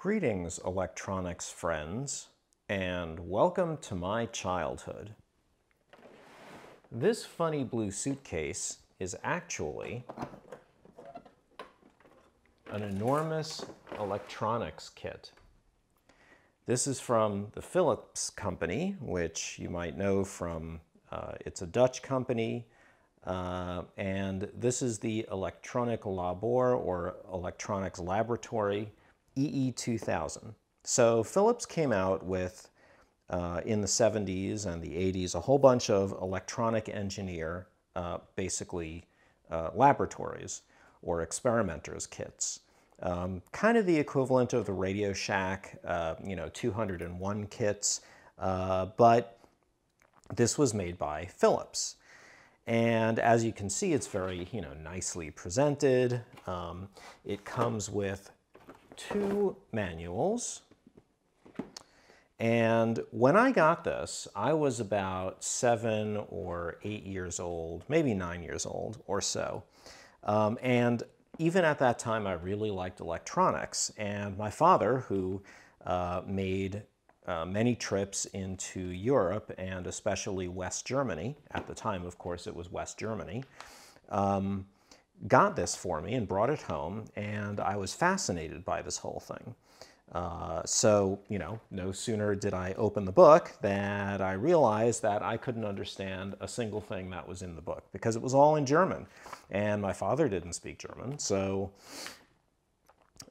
Greetings, electronics friends, and welcome to my childhood. This funny blue suitcase is actually an enormous electronics kit. This is from the Philips company, which you might know from, uh, it's a Dutch company, uh, and this is the Electronic Labor or Electronics Laboratory EE2000. So Philips came out with, uh, in the 70s and the 80s, a whole bunch of electronic engineer, uh, basically uh, laboratories or experimenters kits. Um, kind of the equivalent of the Radio Shack, uh, you know, 201 kits, uh, but this was made by Philips. And as you can see, it's very, you know, nicely presented. Um, it comes with two manuals. And when I got this, I was about seven or eight years old, maybe nine years old or so. Um, and even at that time, I really liked electronics. And my father, who uh, made uh, many trips into Europe and especially West Germany, at the time, of course, it was West Germany, um, got this for me and brought it home, and I was fascinated by this whole thing. Uh, so, you know, no sooner did I open the book that I realized that I couldn't understand a single thing that was in the book because it was all in German. And my father didn't speak German. So,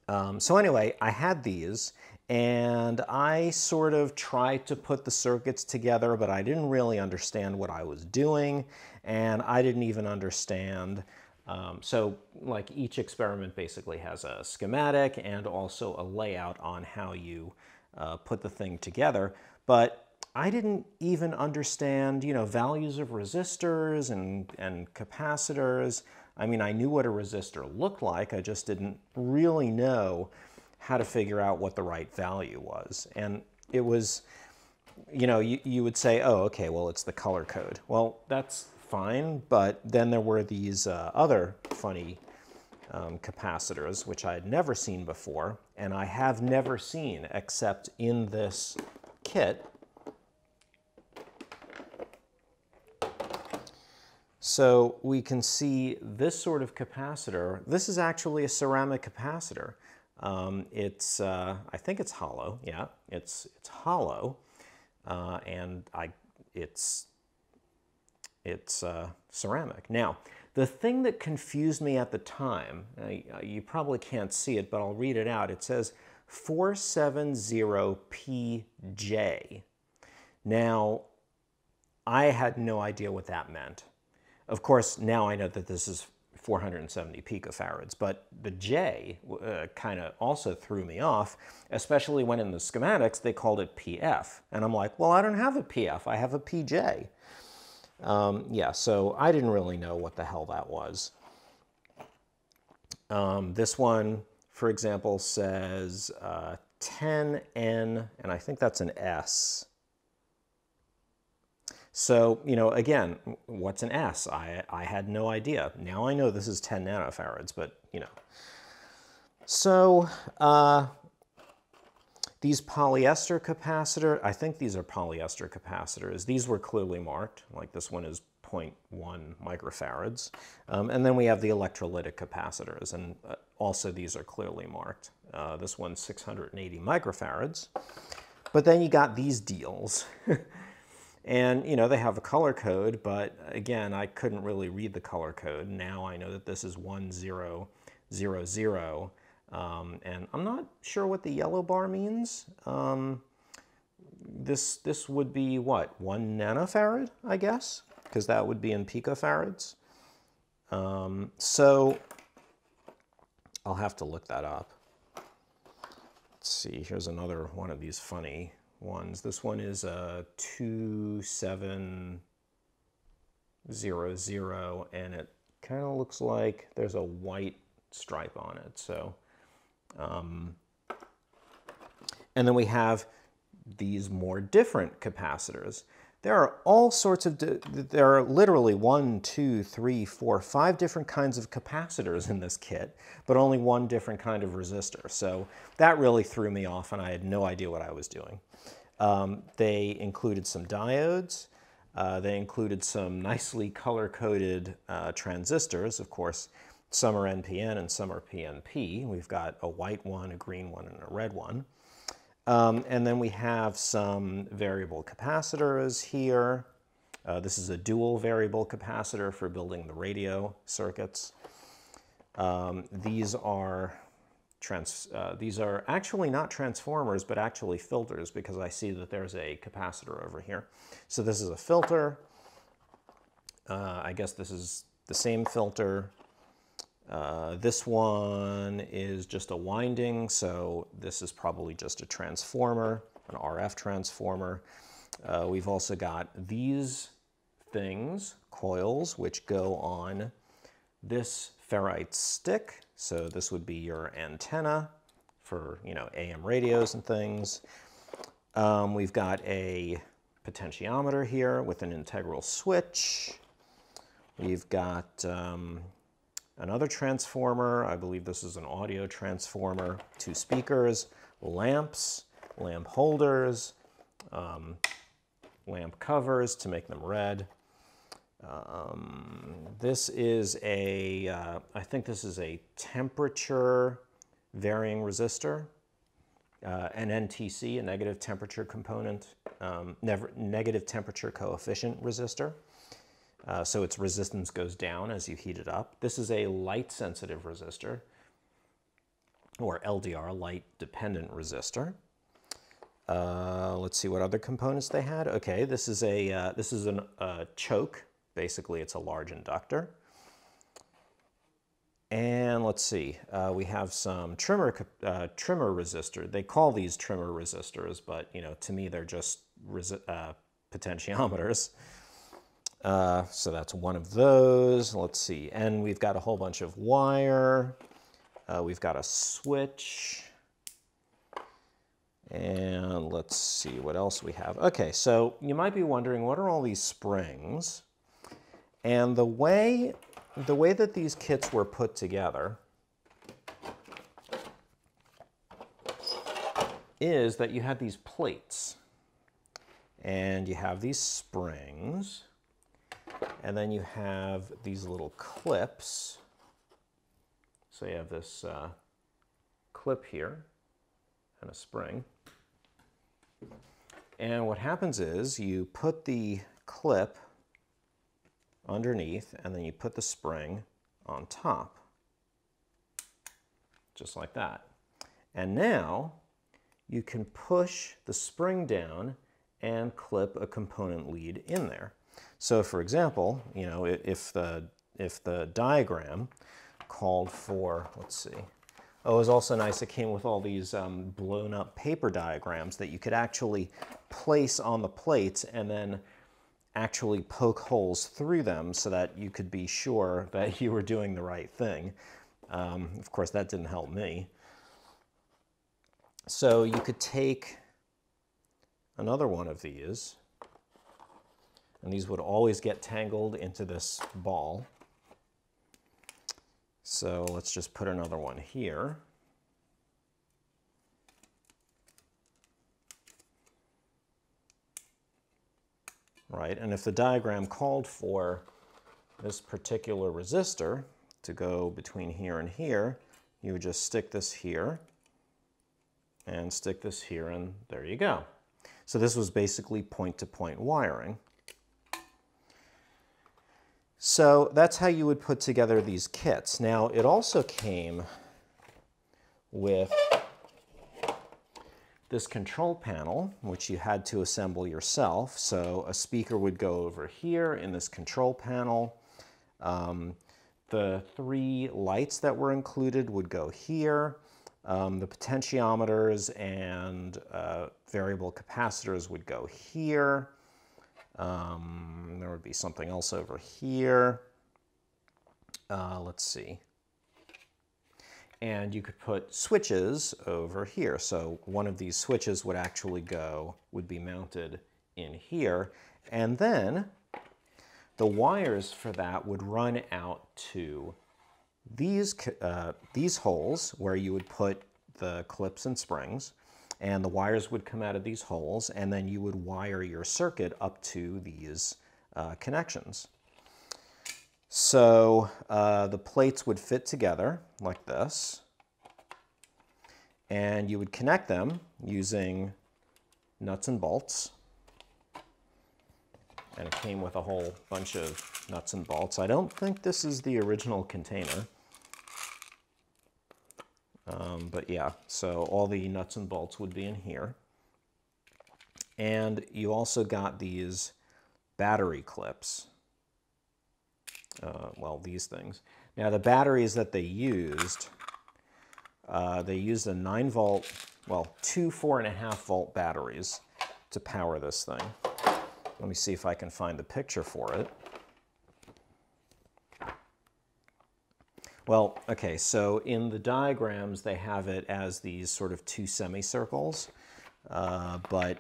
um, so anyway, I had these and I sort of tried to put the circuits together, but I didn't really understand what I was doing. And I didn't even understand um, so like each experiment basically has a schematic and also a layout on how you uh, put the thing together. But I didn't even understand, you know, values of resistors and, and capacitors. I mean, I knew what a resistor looked like. I just didn't really know how to figure out what the right value was. And it was, you know, you, you would say, oh, okay, well, it's the color code. Well, that's fine, but then there were these uh, other funny um, capacitors, which I had never seen before, and I have never seen except in this kit. So we can see this sort of capacitor. This is actually a ceramic capacitor. Um, it's, uh, I think it's hollow. Yeah, it's, it's hollow. Uh, and I, it's it's uh, ceramic. Now, the thing that confused me at the time, uh, you probably can't see it, but I'll read it out. It says 470PJ. Now, I had no idea what that meant. Of course, now I know that this is 470 picofarads, but the J uh, kind of also threw me off, especially when in the schematics they called it PF. And I'm like, well, I don't have a PF, I have a PJ. Um, yeah, so I didn't really know what the hell that was. Um, this one, for example, says uh, 10N, and I think that's an S. So, you know, again, what's an S? I, I had no idea. Now I know this is 10 nanofarads, but, you know. So, uh, these polyester capacitor, I think these are polyester capacitors. These were clearly marked, like this one is 0.1 microfarads. Um, and then we have the electrolytic capacitors, and uh, also these are clearly marked. Uh, this one's 680 microfarads. But then you got these deals. and, you know, they have a color code, but again, I couldn't really read the color code. Now I know that this is 1000. Um, and I'm not sure what the yellow bar means. Um, this, this would be what, one nanofarad, I guess, because that would be in picofarads. Um, so I'll have to look that up. Let's see, here's another one of these funny ones. This one is a 2700, and it kind of looks like there's a white stripe on it. So um, and then we have these more different capacitors. There are all sorts of, there are literally one, two, three, four, five different kinds of capacitors in this kit, but only one different kind of resistor. So that really threw me off and I had no idea what I was doing. Um, they included some diodes. Uh, they included some nicely color-coded uh, transistors. Of course, some are NPN and some are PNP. We've got a white one, a green one, and a red one. Um, and then we have some variable capacitors here. Uh, this is a dual variable capacitor for building the radio circuits. Um, these are trans, uh, these are actually not transformers, but actually filters because I see that there's a capacitor over here. So this is a filter. Uh, I guess this is the same filter uh, this one is just a winding, so this is probably just a transformer, an RF transformer. Uh, we've also got these things, coils, which go on this ferrite stick. So this would be your antenna for, you know, AM radios and things. Um, we've got a potentiometer here with an integral switch. We've got um, another transformer. I believe this is an audio transformer, two speakers, lamps, lamp holders, um, lamp covers to make them red. Um, this is a, uh, I think this is a temperature varying resistor, uh, an NTC, a negative temperature component, um, negative temperature coefficient resistor. Uh, so its resistance goes down as you heat it up. This is a light sensitive resistor or LDR, light dependent resistor. Uh, let's see what other components they had. Okay, this is a uh, this is a uh, choke. Basically, it's a large inductor. And let's see, uh, we have some trimmer uh, trimmer resistor. They call these trimmer resistors, but you know, to me, they're just uh, potentiometers. Uh, so that's one of those. Let's see. And we've got a whole bunch of wire. Uh, we've got a switch. And let's see what else we have. Okay, so you might be wondering, what are all these springs? And the way, the way that these kits were put together is that you had these plates. And you have these springs. And then you have these little clips. So you have this uh, clip here and a spring. And what happens is you put the clip underneath and then you put the spring on top, just like that. And now you can push the spring down and clip a component lead in there. So for example, you know, if the, if the diagram called for, let's see, oh, it was also nice, it came with all these um, blown up paper diagrams that you could actually place on the plates and then actually poke holes through them so that you could be sure that you were doing the right thing. Um, of course, that didn't help me. So you could take another one of these and these would always get tangled into this ball. So let's just put another one here. Right, and if the diagram called for this particular resistor to go between here and here, you would just stick this here and stick this here and there you go. So this was basically point-to-point -point wiring. So that's how you would put together these kits. Now, it also came with this control panel, which you had to assemble yourself. So a speaker would go over here in this control panel. Um, the three lights that were included would go here. Um, the potentiometers and uh, variable capacitors would go here. Um, there would be something else over here. Uh, let's see. And you could put switches over here. So one of these switches would actually go, would be mounted in here. And then the wires for that would run out to these, uh, these holes where you would put the clips and springs and the wires would come out of these holes and then you would wire your circuit up to these uh, connections. So uh, the plates would fit together like this and you would connect them using nuts and bolts and it came with a whole bunch of nuts and bolts. I don't think this is the original container. Um, but yeah, so all the nuts and bolts would be in here. And you also got these battery clips. Uh, well, these things. Now the batteries that they used, uh, they used a 9 volt, well, two four and a half volt batteries to power this thing. Let me see if I can find the picture for it. Well, okay, so in the diagrams, they have it as these sort of two semicircles, uh, but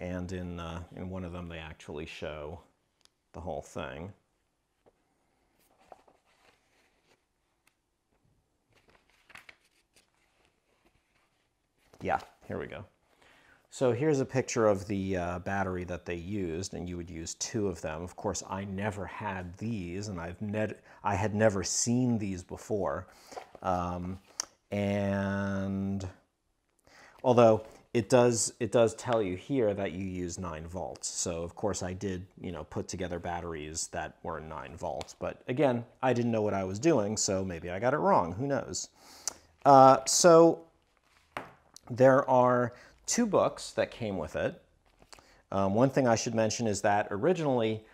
and in, uh, in one of them, they actually show the whole thing. Yeah, here we go. So here's a picture of the uh, battery that they used, and you would use two of them. Of course, I never had these, and I've I had never seen these before. Um, and although it does it does tell you here that you use 9 volts. So of course I did, you know, put together batteries that were 9 volts. But again, I didn't know what I was doing, so maybe I got it wrong. Who knows? Uh, so there are two books that came with it. Um, one thing I should mention is that originally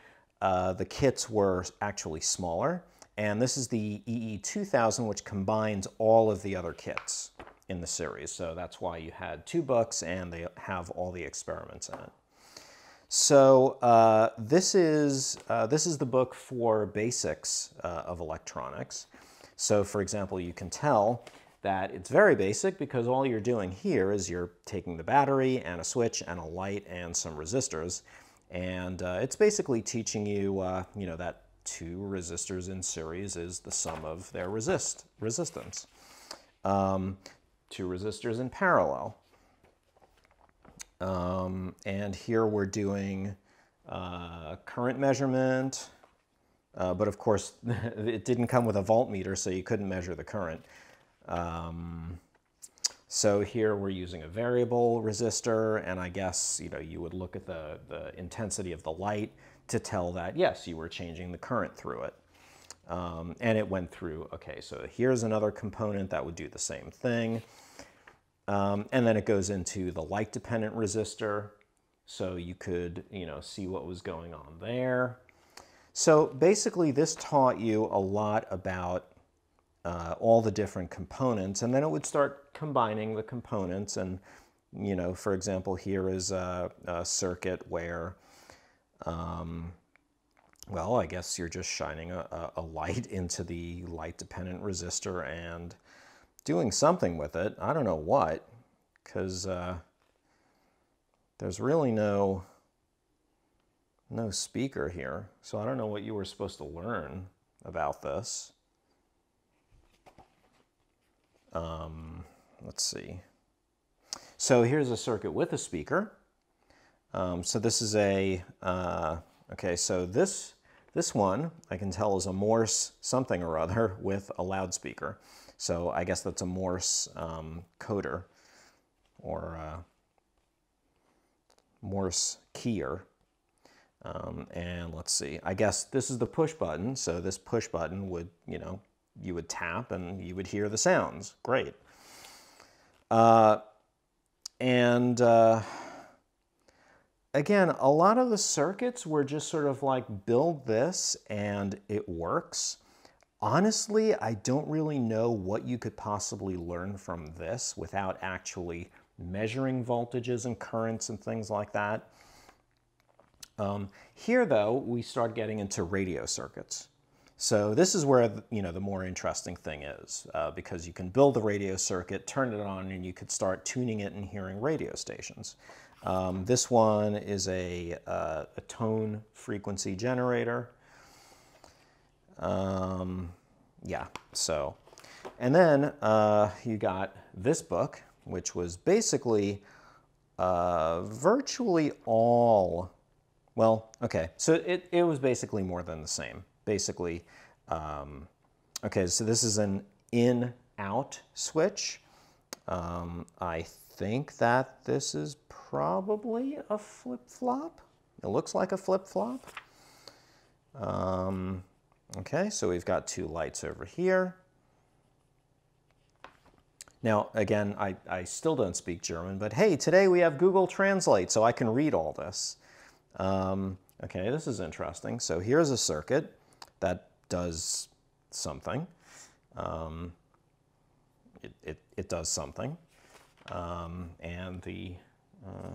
uh, the kits were actually smaller, and this is the EE2000, which combines all of the other kits in the series. So that's why you had two books, and they have all the experiments in it. So uh, this is uh, this is the book for basics uh, of electronics. So for example, you can tell that it's very basic because all you're doing here is you're taking the battery and a switch and a light and some resistors. And uh, it's basically teaching you, uh, you know, that two resistors in series is the sum of their resist resistance. Um, two resistors in parallel. Um, and here we're doing uh, current measurement, uh, but of course it didn't come with a voltmeter, so you couldn't measure the current. Um, so here we're using a variable resistor, and I guess you know you would look at the, the intensity of the light to tell that, yes, you were changing the current through it. Um, and it went through, okay, so here's another component that would do the same thing. Um, and then it goes into the light-dependent resistor, so you could, you know, see what was going on there. So basically this taught you a lot about uh, all the different components, and then it would start combining the components. And, you know, for example, here is a, a circuit where, um, well, I guess you're just shining a, a light into the light-dependent resistor and doing something with it. I don't know what, because uh, there's really no no speaker here. So I don't know what you were supposed to learn about this. Um, let's see. So here's a circuit with a speaker. Um, so this is a, uh, okay, so this, this one I can tell is a Morse something or other with a loudspeaker. So I guess that's a Morse um, coder or uh, Morse keyer. Um, and let's see, I guess this is the push button. So this push button would, you know, you would tap and you would hear the sounds. Great. Uh, and uh, again, a lot of the circuits were just sort of like build this and it works. Honestly, I don't really know what you could possibly learn from this without actually measuring voltages and currents and things like that. Um, here, though, we start getting into radio circuits. So this is where you know the more interesting thing is, uh, because you can build the radio circuit, turn it on, and you could start tuning it and hearing radio stations. Um, this one is a, uh, a tone frequency generator. Um, yeah, so. And then uh, you got this book, which was basically uh, virtually all, well, okay, so it, it was basically more than the same. Basically, um, okay, so this is an in-out switch. Um, I think that this is probably a flip-flop. It looks like a flip-flop. Um, okay, so we've got two lights over here. Now, again, I, I still don't speak German, but hey, today we have Google Translate, so I can read all this. Um, okay, this is interesting. So here's a circuit that does something. Um, it, it, it, does something. Um, and the uh,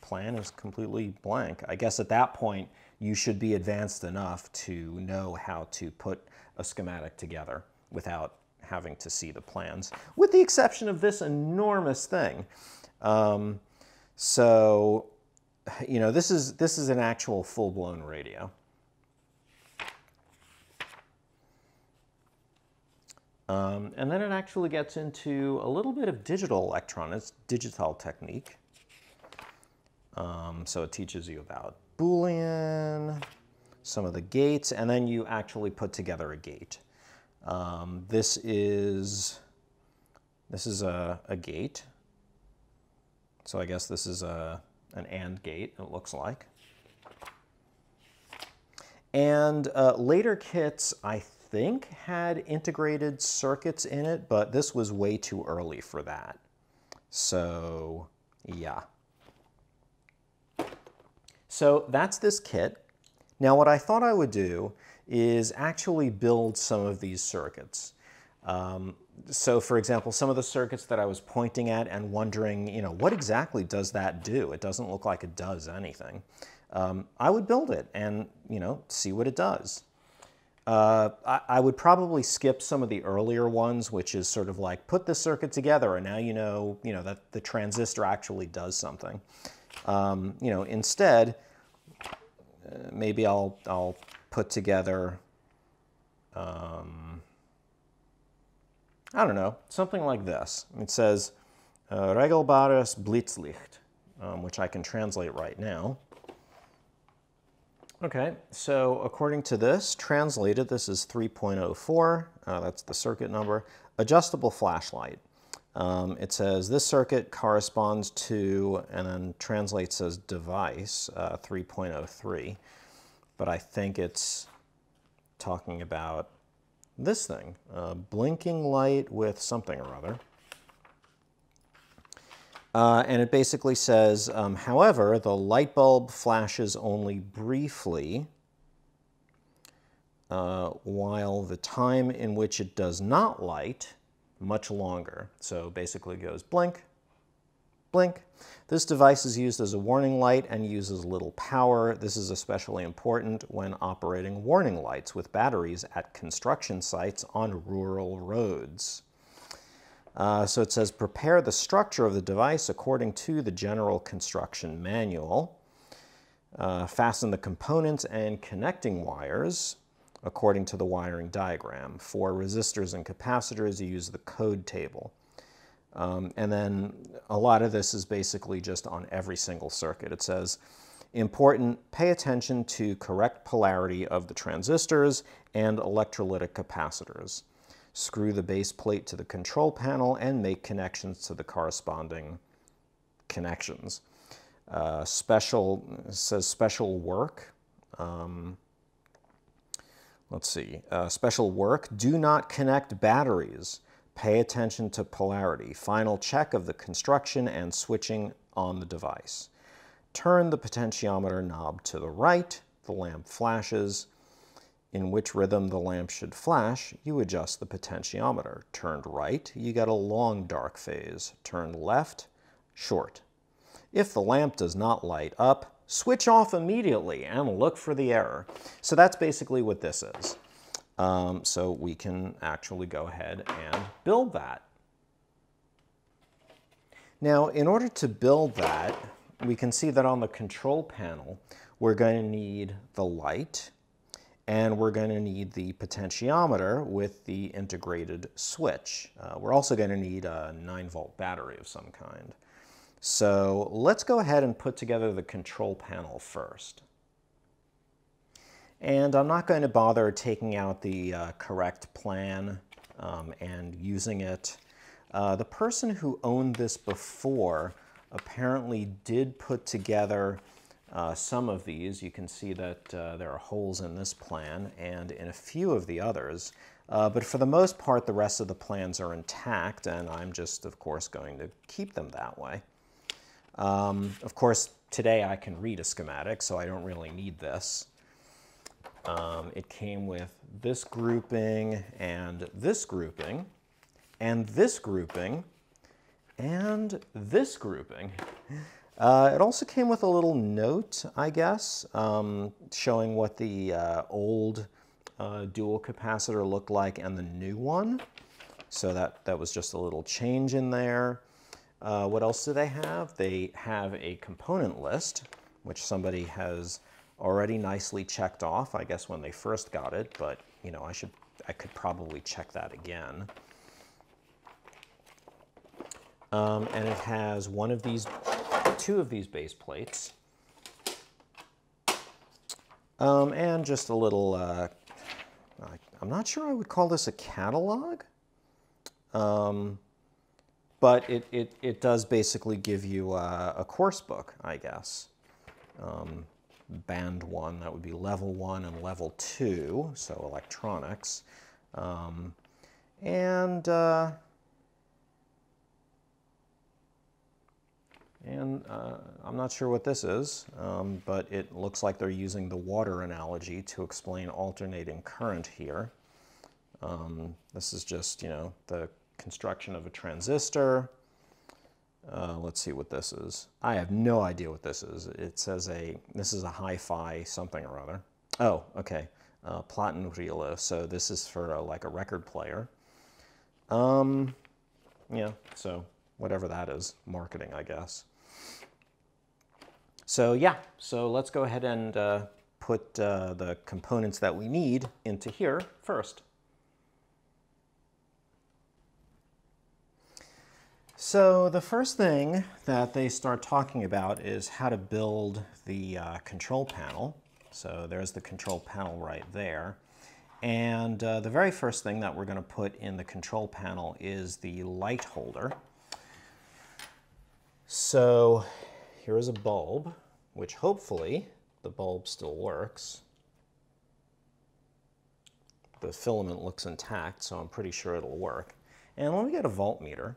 plan is completely blank. I guess at that point, you should be advanced enough to know how to put a schematic together without having to see the plans, with the exception of this enormous thing. Um, so, you know, this is, this is an actual full-blown radio. Um, and then it actually gets into a little bit of digital electronics, digital technique. Um, so it teaches you about Boolean, some of the gates, and then you actually put together a gate. Um, this is this is a, a, gate. So I guess this is a, an AND gate, it looks like. And uh, later kits, I think, had integrated circuits in it, but this was way too early for that. So, yeah. So that's this kit. Now what I thought I would do is actually build some of these circuits. Um, so for example, some of the circuits that I was pointing at and wondering, you know, what exactly does that do? It doesn't look like it does anything. Um, I would build it and, you know, see what it does. Uh, I, I, would probably skip some of the earlier ones, which is sort of like put the circuit together and now you know, you know that the transistor actually does something. Um, you know, instead, uh, maybe I'll, I'll put together, um, I don't know, something like this. It says, uh, Regelbares Blitzlicht, um, which I can translate right now. Okay, so according to this, translated, this is 3.04, uh, that's the circuit number, adjustable flashlight. Um, it says this circuit corresponds to, and then translates as device, uh, 3.03. But I think it's talking about this thing, a blinking light with something or other. Uh, and it basically says, um, however, the light bulb flashes only briefly, uh, while the time in which it does not light much longer. So basically goes blink, blink. This device is used as a warning light and uses little power. This is especially important when operating warning lights with batteries at construction sites on rural roads. Uh, so it says prepare the structure of the device according to the general construction manual. Uh, fasten the components and connecting wires according to the wiring diagram. For resistors and capacitors, you use the code table. Um, and then a lot of this is basically just on every single circuit. It says, important, pay attention to correct polarity of the transistors and electrolytic capacitors. Screw the base plate to the control panel and make connections to the corresponding connections. Uh, special, says special work. Um, let's see, uh, special work, do not connect batteries. Pay attention to polarity. Final check of the construction and switching on the device. Turn the potentiometer knob to the right, the lamp flashes. In which rhythm the lamp should flash, you adjust the potentiometer. Turned right, you get a long dark phase. Turned left, short. If the lamp does not light up, switch off immediately and look for the error. So that's basically what this is. Um, so we can actually go ahead and build that. Now, in order to build that, we can see that on the control panel, we're going to need the light and we're going to need the potentiometer with the integrated switch. Uh, we're also going to need a 9 volt battery of some kind. So let's go ahead and put together the control panel first. And I'm not going to bother taking out the uh, correct plan um, and using it. Uh, the person who owned this before apparently did put together uh, some of these. You can see that uh, there are holes in this plan and in a few of the others. Uh, but for the most part, the rest of the plans are intact, and I'm just, of course, going to keep them that way. Um, of course, today I can read a schematic, so I don't really need this. Um, it came with this grouping and this grouping and this grouping and this grouping. Uh, it also came with a little note, I guess, um, showing what the uh, old uh, dual capacitor looked like and the new one. So that, that was just a little change in there. Uh, what else do they have? They have a component list, which somebody has already nicely checked off, I guess when they first got it, but you know, I should, I could probably check that again. Um, and it has one of these, two of these base plates, um, and just a little, uh, I'm not sure I would call this a catalog, um, but it, it, it does basically give you a, a course book, I guess. Um, band one, that would be level one and level two, so electronics. Um, and uh, and uh, I'm not sure what this is, um, but it looks like they're using the water analogy to explain alternating current here. Um, this is just, you know, the construction of a transistor. Uh, let's see what this is. I have no idea what this is. It says a, this is a hi-fi something or other. Oh, okay, uh. So this is for a, like a record player. Um, yeah, so whatever that is, marketing, I guess. So yeah, so let's go ahead and uh, put uh, the components that we need into here first. So the first thing that they start talking about is how to build the uh, control panel. So there's the control panel right there. And uh, the very first thing that we're going to put in the control panel is the light holder. So here is a bulb, which hopefully the bulb still works. The filament looks intact, so I'm pretty sure it'll work. And let me get a voltmeter.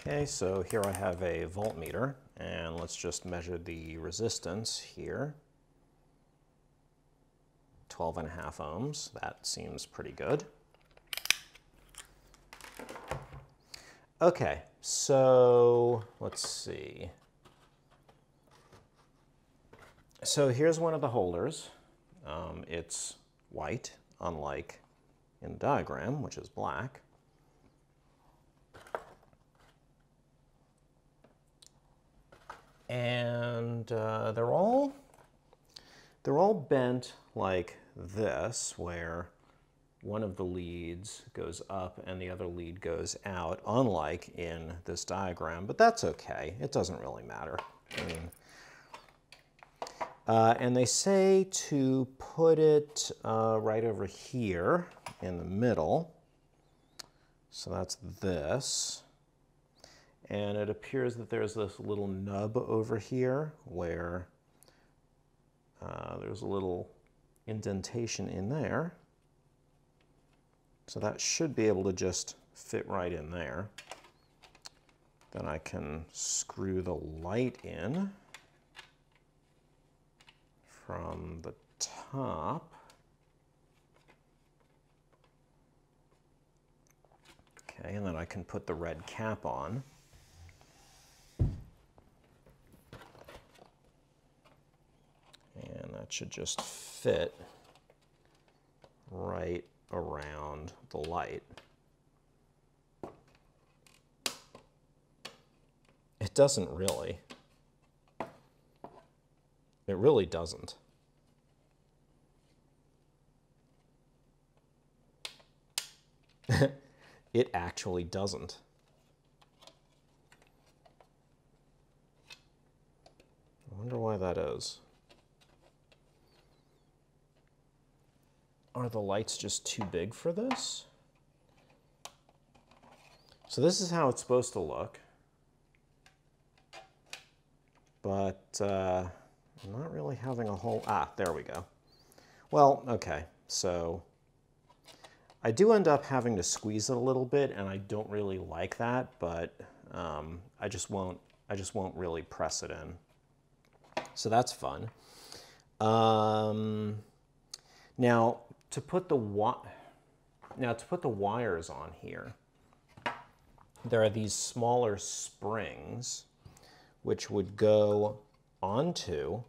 Okay, so here I have a voltmeter, and let's just measure the resistance here. 12 and a half ohms, that seems pretty good. Okay, so let's see. So here's one of the holders. Um, it's white, unlike in the diagram, which is black. and uh, they're all they're all bent like this, where one of the leads goes up and the other lead goes out, unlike in this diagram, but that's okay. It doesn't really matter. I mean, uh, and they say to put it uh, right over here in the middle. So that's this. And it appears that there's this little nub over here where uh, there's a little indentation in there. So that should be able to just fit right in there. Then I can screw the light in from the top. Okay, and then I can put the red cap on. And that should just fit right around the light. It doesn't really. It really doesn't. it actually doesn't. I wonder why that is. Are the lights just too big for this? So this is how it's supposed to look. But uh, I'm not really having a whole, ah, there we go. Well, okay, so I do end up having to squeeze it a little bit and I don't really like that, but um, I just won't, I just won't really press it in. So that's fun. Um, now to put the now to put the wires on here, there are these smaller springs which would go onto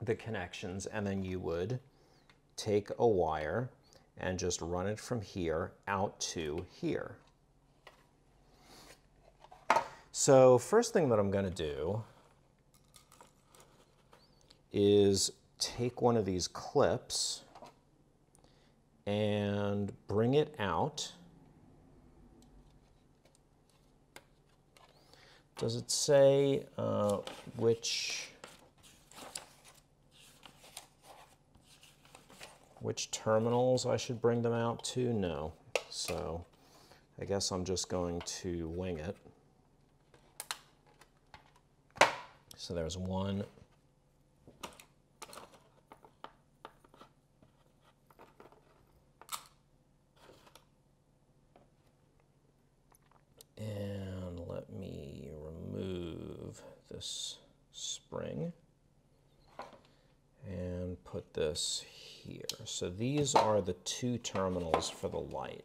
the connections and then you would take a wire and just run it from here out to here. So first thing that I'm going to do is take one of these clips and bring it out. Does it say uh, which which terminals I should bring them out to? No. So I guess I'm just going to wing it. So there's one, And let me remove this spring and put this here. So these are the two terminals for the light.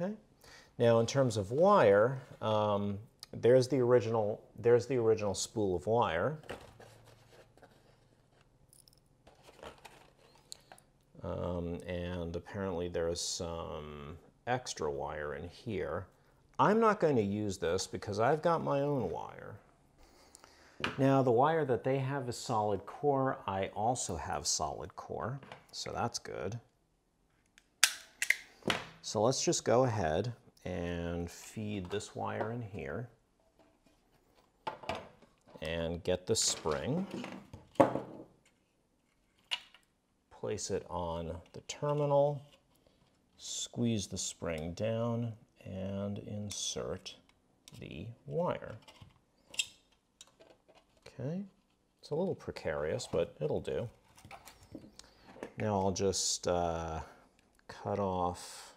Okay. Now in terms of wire, um, there's the original there's the original spool of wire. Um, and apparently there's some extra wire in here. I'm not going to use this because I've got my own wire. Now the wire that they have is solid core. I also have solid core, so that's good. So let's just go ahead and feed this wire in here and get the spring. Place it on the terminal, squeeze the spring down, and insert the wire. Okay, it's a little precarious, but it'll do. Now I'll just uh, cut off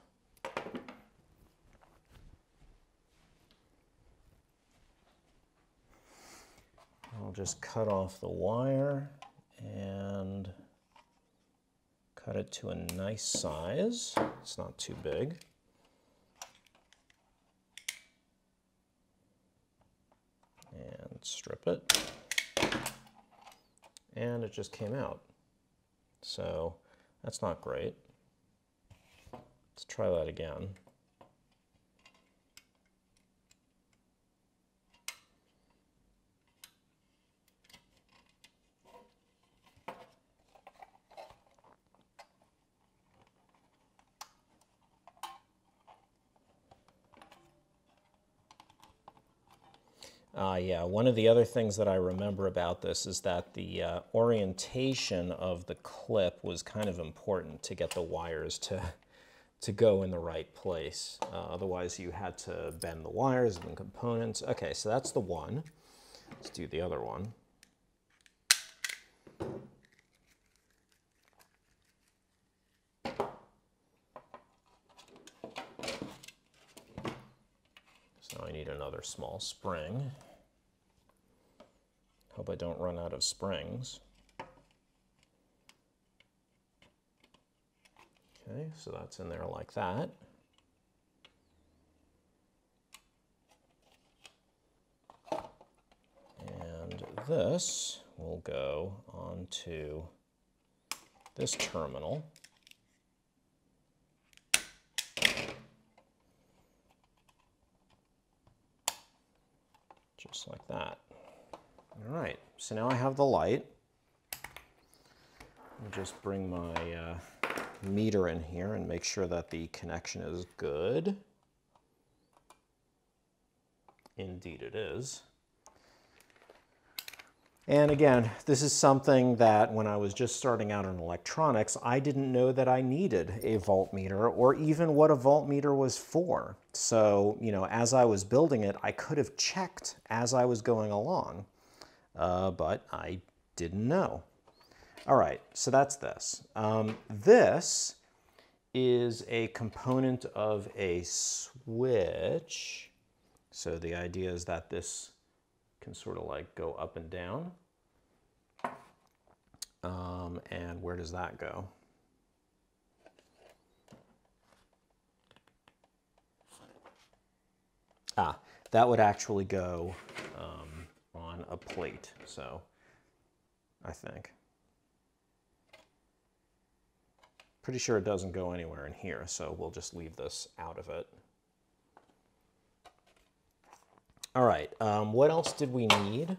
I'll just cut off the wire and cut it to a nice size. It's not too big. And strip it and it just came out. So that's not great. Let's try that again. Uh, yeah, one of the other things that I remember about this is that the uh, orientation of the clip was kind of important to get the wires to, to go in the right place. Uh, otherwise, you had to bend the wires and the components. Okay, so that's the one. Let's do the other one. So I need another small spring. Hope I don't run out of springs. Okay, so that's in there like that. And this will go onto this terminal. Just like that. All right, so now I have the light. I'll just bring my uh, meter in here and make sure that the connection is good. Indeed it is. And again, this is something that when I was just starting out in electronics, I didn't know that I needed a voltmeter or even what a voltmeter was for. So, you know, as I was building it, I could have checked as I was going along, uh, but I didn't know. All right, so that's this. Um, this is a component of a switch. So the idea is that this can sort of like go up and down. Um, and where does that go? Ah, that would actually go um, a plate, so I think. Pretty sure it doesn't go anywhere in here, so we'll just leave this out of it. All right, um, what else did we need?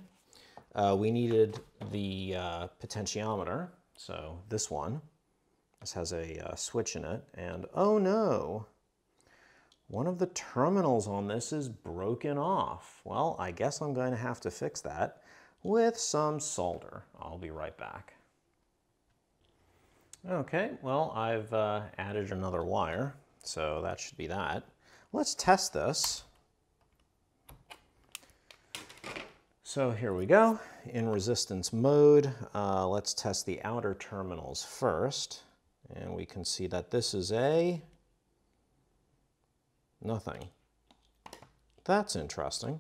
Uh, we needed the uh, potentiometer, so this one. This has a uh, switch in it, and oh no, one of the terminals on this is broken off. Well, I guess I'm going to have to fix that with some solder. I'll be right back. Okay, well, I've uh, added another wire, so that should be that. Let's test this. So here we go, in resistance mode. Uh, let's test the outer terminals first. And we can see that this is a nothing. That's interesting.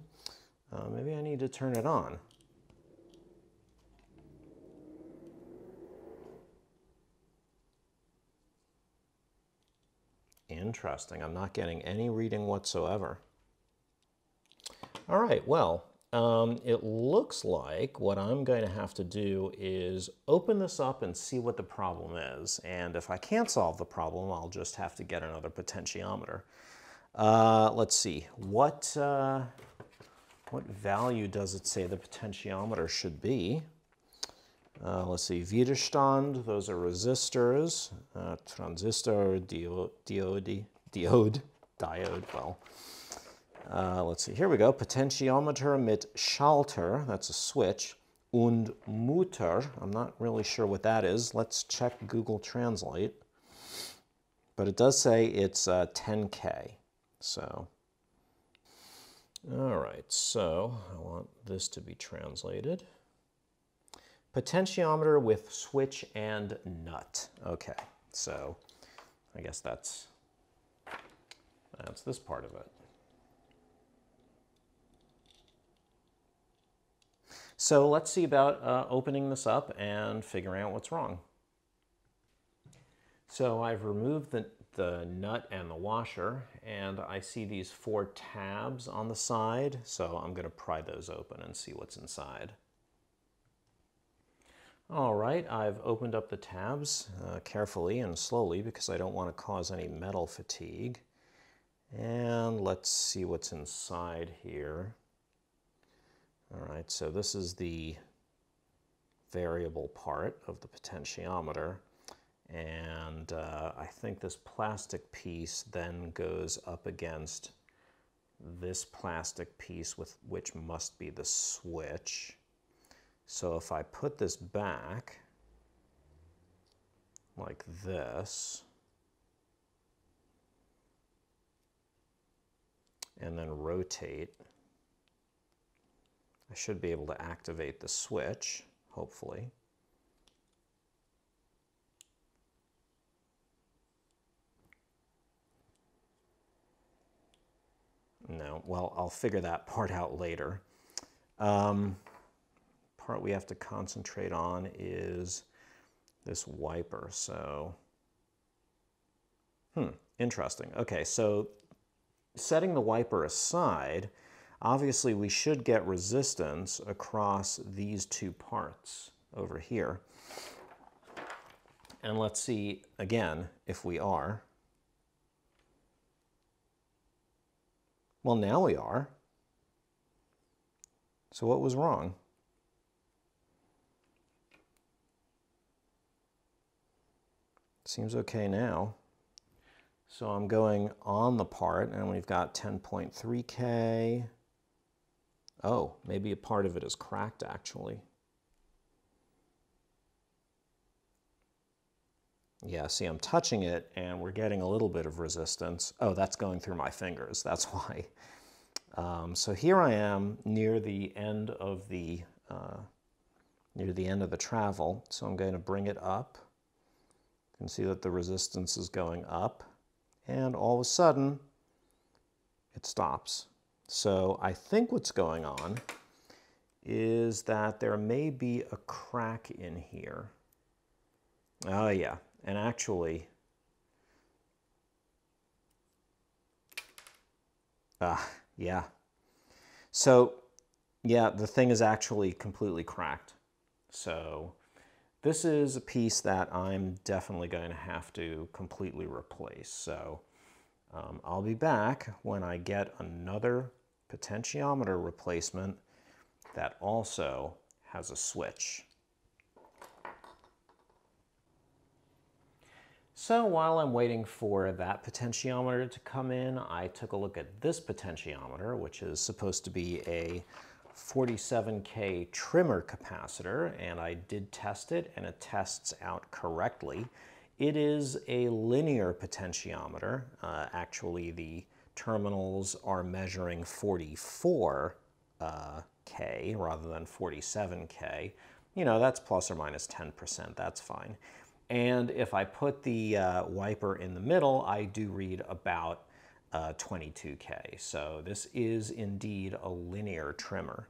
Uh, maybe I need to turn it on. Interesting. I'm not getting any reading whatsoever. All right, well, um, it looks like what I'm going to have to do is open this up and see what the problem is. And if I can't solve the problem, I'll just have to get another potentiometer. Uh, let's see, what, uh, what value does it say the potentiometer should be? Uh, let's see, Widerstand, those are resistors, uh, transistor, diode, diode, diode, well. Uh, let's see, here we go, potentiometer mit Schalter, that's a switch, und Mutter, I'm not really sure what that is. Let's check Google Translate. But it does say it's 10K, uh, so. All right, so I want this to be translated. Potentiometer with switch and nut. Okay, so I guess that's, that's this part of it. So let's see about uh, opening this up and figuring out what's wrong. So I've removed the, the nut and the washer and I see these four tabs on the side. So I'm gonna pry those open and see what's inside. All right, I've opened up the tabs uh, carefully and slowly because I don't want to cause any metal fatigue. And let's see what's inside here. All right, so this is the variable part of the potentiometer. And uh, I think this plastic piece then goes up against this plastic piece with which must be the switch. So if I put this back like this, and then rotate, I should be able to activate the switch, hopefully. No, well, I'll figure that part out later. Um, part we have to concentrate on is this wiper. So, hmm, interesting. Okay, so setting the wiper aside, obviously we should get resistance across these two parts over here. And let's see again if we are. Well, now we are. So what was wrong? Seems okay now. So I'm going on the part and we've got 10.3K. Oh, maybe a part of it is cracked actually. Yeah, see, I'm touching it and we're getting a little bit of resistance. Oh, that's going through my fingers. That's why. Um, so here I am near the end of the uh, near the end of the travel. So I'm going to bring it up. You can see that the resistance is going up, and all of a sudden, it stops. So I think what's going on is that there may be a crack in here. Oh yeah, and actually, ah, yeah. So, yeah, the thing is actually completely cracked. So this is a piece that I'm definitely going to have to completely replace. So um, I'll be back when I get another potentiometer replacement that also has a switch. So while I'm waiting for that potentiometer to come in, I took a look at this potentiometer, which is supposed to be a 47K trimmer capacitor, and I did test it, and it tests out correctly. It is a linear potentiometer. Uh, actually, the terminals are measuring 44K uh, rather than 47K. You know, that's plus or minus 10%, that's fine. And if I put the uh, wiper in the middle, I do read about uh, 22K. So this is indeed a linear trimmer.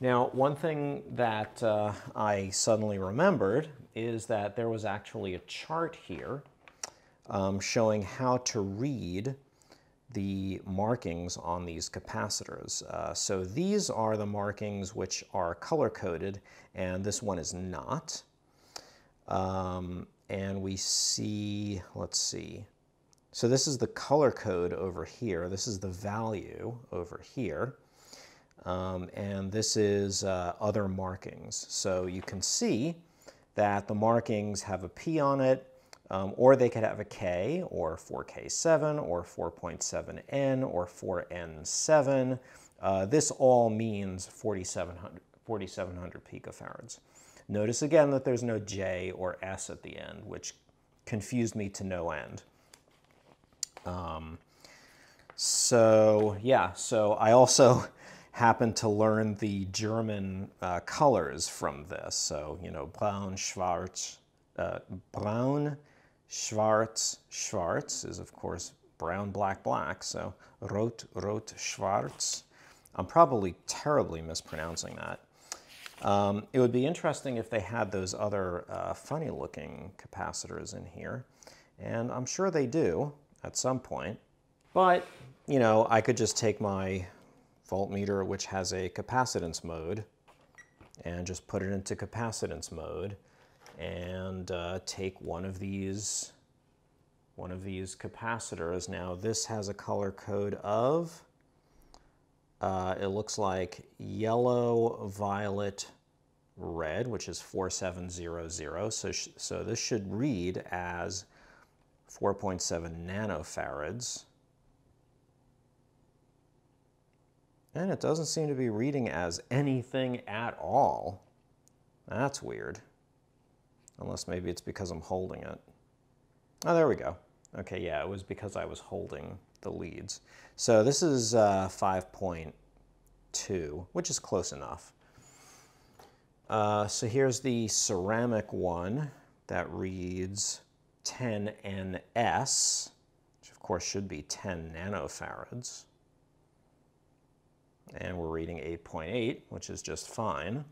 Now, one thing that uh, I suddenly remembered is that there was actually a chart here um, showing how to read the markings on these capacitors. Uh, so these are the markings which are color-coded, and this one is not. Um, and we see, let's see. So this is the color code over here. This is the value over here. Um, and this is uh, other markings. So you can see that the markings have a P on it, um, or they could have a K, or 4K7, or 4.7N, or 4N7. Uh, this all means 4,700, 4,700 picofarads. Notice again that there's no J or S at the end, which confused me to no end. Um, so yeah, so I also happened to learn the German uh, colors from this. So, you know, braun, schwarz, uh, braun, schwarz, schwarz is of course brown, black, black. So rot, rot, schwarz. I'm probably terribly mispronouncing that. Um, it would be interesting if they had those other uh, funny looking capacitors in here. And I'm sure they do at some point. But, you know, I could just take my voltmeter, which has a capacitance mode, and just put it into capacitance mode and uh, take one of these one of these capacitors. Now this has a color code of uh, it looks like yellow, violet, red, which is 4700. So, so this should read as 4.7 nanofarads. And it doesn't seem to be reading as anything at all. That's weird. Unless maybe it's because I'm holding it. Oh, there we go. Okay, yeah, it was because I was holding the leads. So this is uh, 5.2, which is close enough. Uh, so here's the ceramic one that reads 10NS, which of course should be 10 nanofarads. And we're reading 8.8, which is just fine.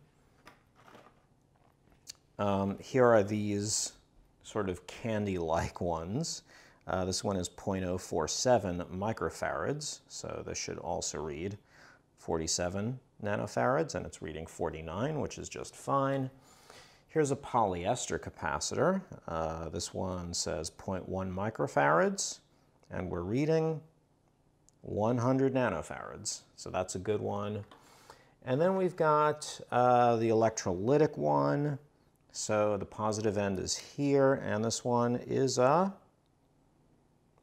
Um, here are these sort of candy-like ones. Uh, this one is 0.047 microfarads, so this should also read 47 nanofarads, and it's reading 49, which is just fine. Here's a polyester capacitor. Uh, this one says 0.1 microfarads, and we're reading 100 nanofarads, so that's a good one. And then we've got uh, the electrolytic one. So the positive end is here, and this one is uh,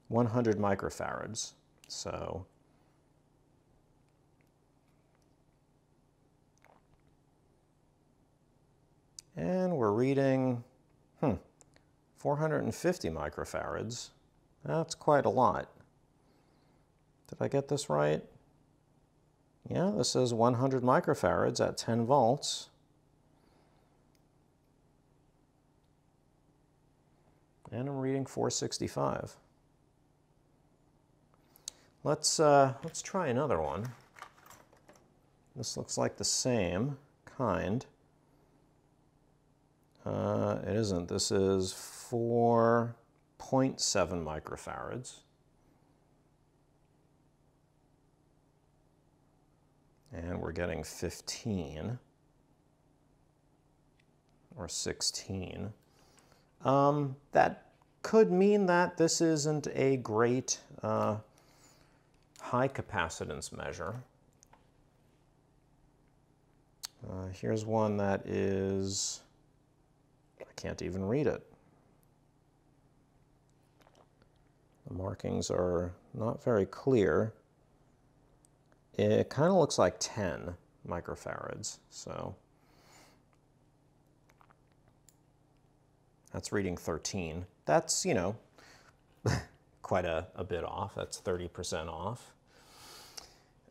100 microfarads. So and we're reading, hmm, 450 microfarads. That's quite a lot. Did I get this right? Yeah, this is 100 microfarads at 10 volts. And I'm reading 465. Let's, uh, let's try another one. This looks like the same kind. Uh, it isn't. This is 4.7 microfarads. And we're getting 15 or 16. Um, that could mean that this isn't a great uh, high capacitance measure. Uh, here's one that is, I can't even read it. The markings are not very clear. It kind of looks like 10 microfarads, so that's reading 13. That's, you know, quite a, a bit off. That's 30% off.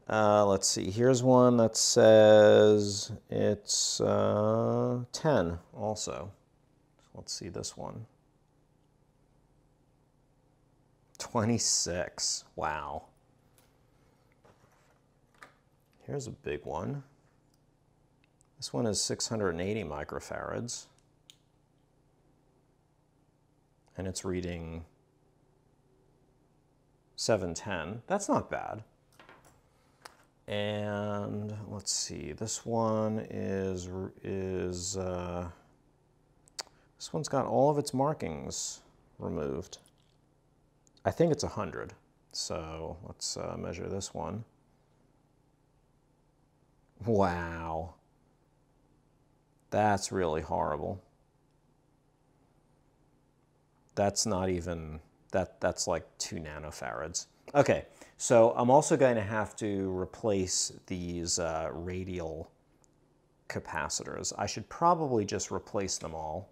Uh, let's see, here's one that says it's uh, 10 also. Let's see this one. 26, wow. Here's a big one. This one is 680 microfarads. And it's reading 710. That's not bad. And let's see, this one is, is uh, this one's got all of its markings removed. I think it's a 100. So let's uh, measure this one. Wow. That's really horrible. That's not even, that, that's like two nanofarads. Okay, so I'm also going to have to replace these uh, radial capacitors. I should probably just replace them all.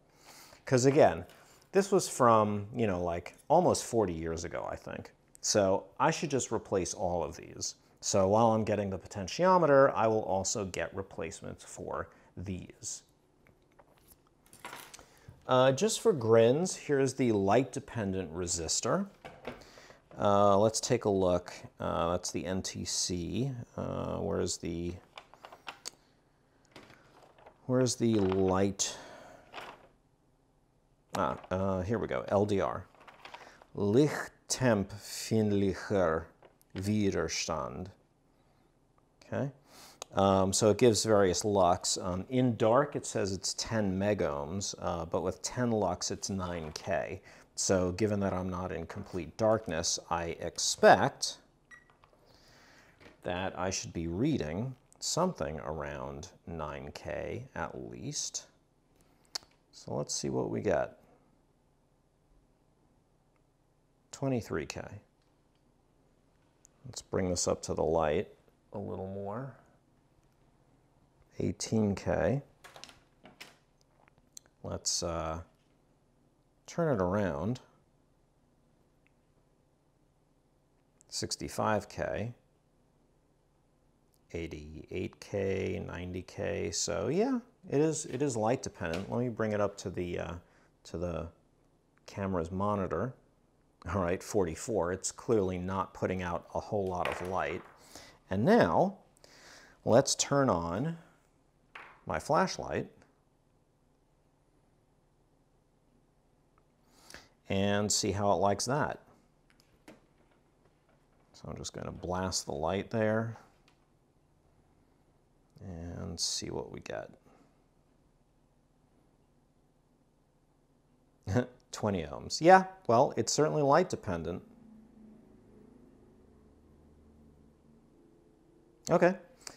Because again, this was from, you know, like almost 40 years ago, I think. So I should just replace all of these. So while I'm getting the potentiometer, I will also get replacements for these. Uh, just for grins, here's the light-dependent resistor. Uh, let's take a look. Uh, that's the NTC. Uh, where's the where's the light? Ah, uh, here we go. LDR. Lichtempfindlicher Widerstand. Okay, um, so it gives various lux. Um, in dark, it says it's 10 megohms, uh, but with 10 lux, it's 9K. So given that I'm not in complete darkness, I expect that I should be reading something around 9K at least. So let's see what we get. 23K. Let's bring this up to the light a little more. 18K. Let's uh, turn it around. 65K. 88K, 90K. So yeah, it is it is light dependent. Let me bring it up to the uh, to the camera's monitor. All right, 44. It's clearly not putting out a whole lot of light. And now, let's turn on my flashlight and see how it likes that. So I'm just going to blast the light there and see what we get. 20 ohms. Yeah, well, it's certainly light dependent. Okay,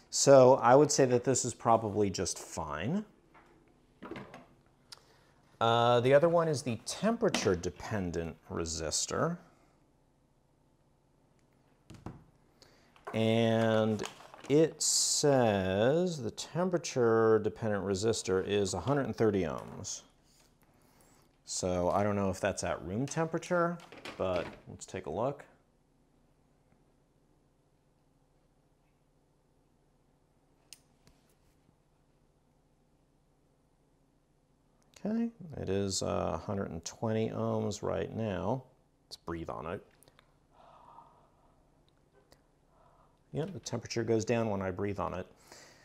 so I would say that this is probably just fine. Uh, the other one is the temperature dependent resistor. And it says the temperature dependent resistor is 130 ohms. So I don't know if that's at room temperature, but let's take a look. Okay, it is uh, 120 ohms right now. Let's breathe on it. Yeah, the temperature goes down when I breathe on it.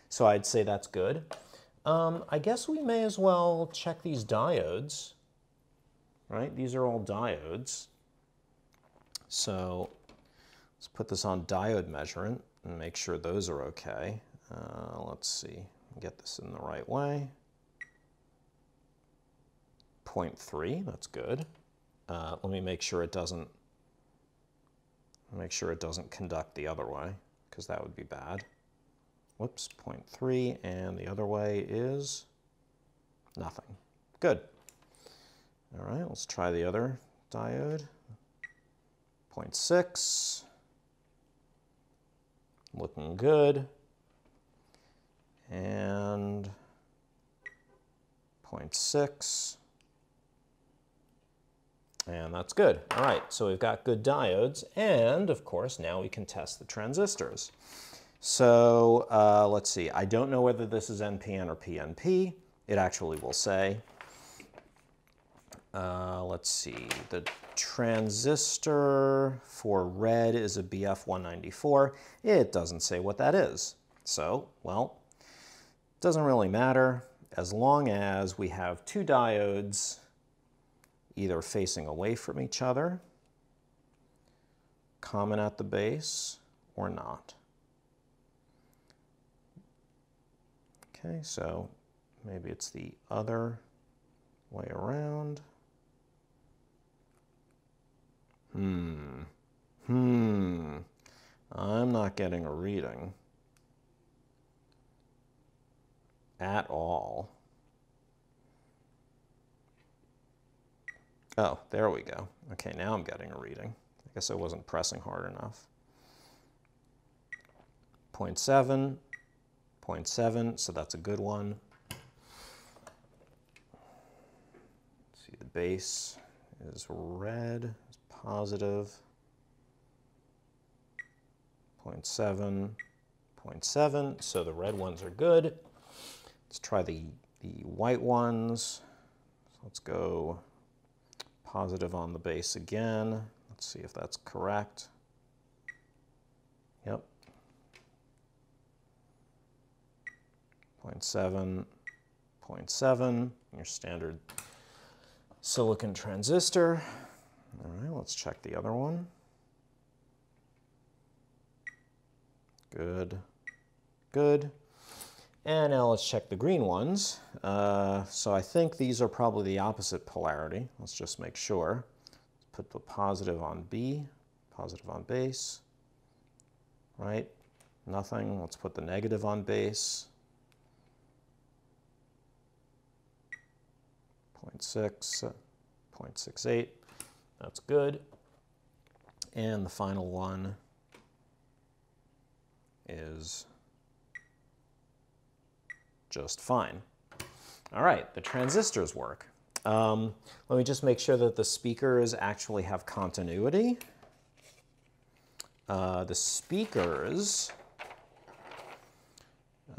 So I'd say that's good. Um, I guess we may as well check these diodes, right? These are all diodes. So let's put this on diode measurement and make sure those are okay. Uh, let's see, get this in the right way. 0.3, that's good. Uh, let me make sure it doesn't, make sure it doesn't conduct the other way, because that would be bad. Whoops, 0.3, and the other way is nothing. Good. All right, let's try the other diode. 0.6, looking good. And 0.6, and that's good. All right, so we've got good diodes, and of course, now we can test the transistors. So uh, let's see, I don't know whether this is NPN or PNP. It actually will say. Uh, let's see, the transistor for red is a BF194. It doesn't say what that is. So, well, doesn't really matter as long as we have two diodes either facing away from each other, common at the base, or not. Okay, so maybe it's the other way around. Hmm. Hmm. I'm not getting a reading at all. Oh, there we go. Okay, now I'm getting a reading. I guess I wasn't pressing hard enough. 0.7, 0.7, so that's a good one. see, the base is red, it's positive. 0.7, 0.7, so the red ones are good. Let's try the, the white ones. So let's go positive on the base again. Let's see if that's correct. Yep. 0.7, 0.7, your standard silicon transistor. All right, let's check the other one. Good, good. And now let's check the green ones. Uh, so I think these are probably the opposite polarity. Let's just make sure. Put the positive on B, positive on base, right? Nothing. Let's put the negative on base. 0.6, 0.68. That's good. And the final one is just fine. All right, the transistors work. Um, let me just make sure that the speakers actually have continuity. Uh, the speakers,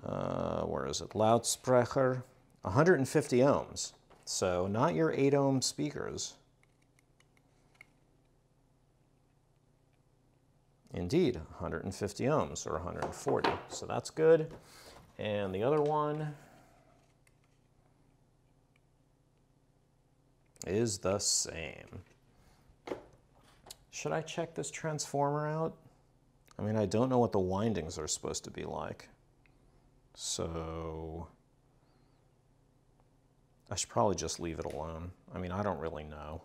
uh, where is it? Lautsprecher, 150 ohms. So not your 8 ohm speakers. Indeed, 150 ohms or 140. So that's good. And the other one is the same. Should I check this transformer out? I mean, I don't know what the windings are supposed to be like. So I should probably just leave it alone. I mean, I don't really know.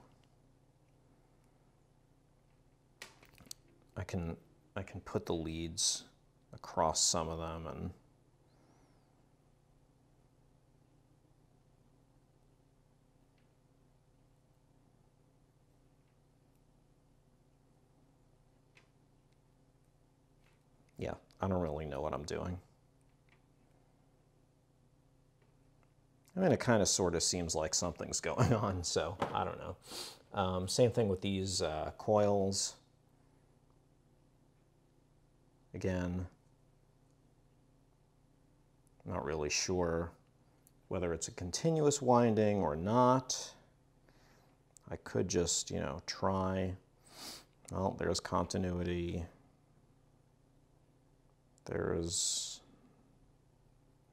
I can I can put the leads across some of them and yeah, I don't really know what I'm doing. I mean, it kind of sort of seems like something's going on, so I don't know. Um, same thing with these uh, coils. Again, not really sure whether it's a continuous winding or not. I could just, you know, try. Well, there's continuity. There's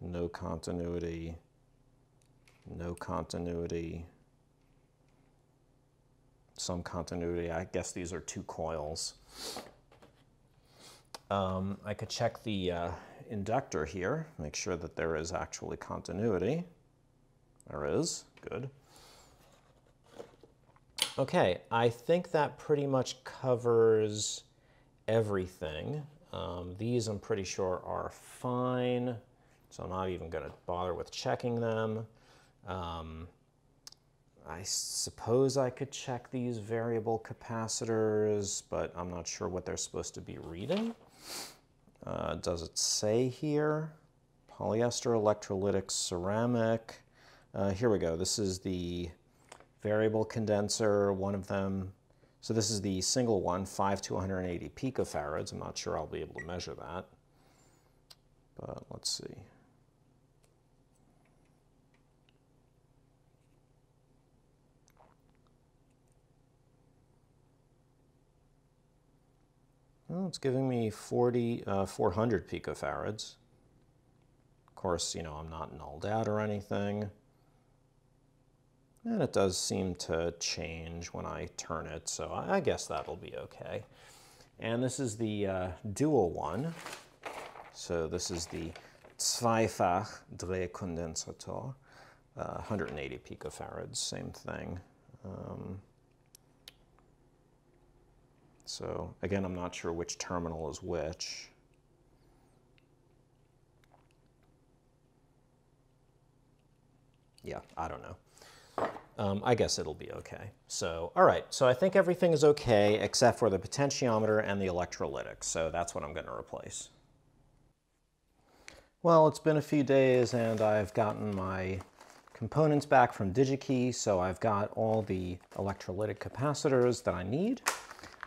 no continuity, no continuity, some continuity. I guess these are two coils. Um, I could check the uh, inductor here, make sure that there is actually continuity. There is, good. Okay, I think that pretty much covers everything. Um, these I'm pretty sure are fine, so I'm not even going to bother with checking them. Um, I suppose I could check these variable capacitors, but I'm not sure what they're supposed to be reading. Uh, does it say here? Polyester, electrolytic, ceramic. Uh, here we go. This is the variable condenser, one of them so this is the single one, 5 to 180 picofarads. I'm not sure I'll be able to measure that. But let's see. Well, it's giving me 40, uh, 400 picofarads. Of course, you know, I'm not nulled out or anything. And it does seem to change when I turn it, so I guess that'll be okay. And this is the uh, dual one. So this is the Zweifach Drehkondensator, uh, 180 picofarads, same thing. Um, so again, I'm not sure which terminal is which. Yeah, I don't know um, I guess it'll be okay. So, all right, so I think everything is okay except for the potentiometer and the electrolytic. So that's what I'm gonna replace. Well, it's been a few days and I've gotten my components back from DigiKey, so I've got all the electrolytic capacitors that I need.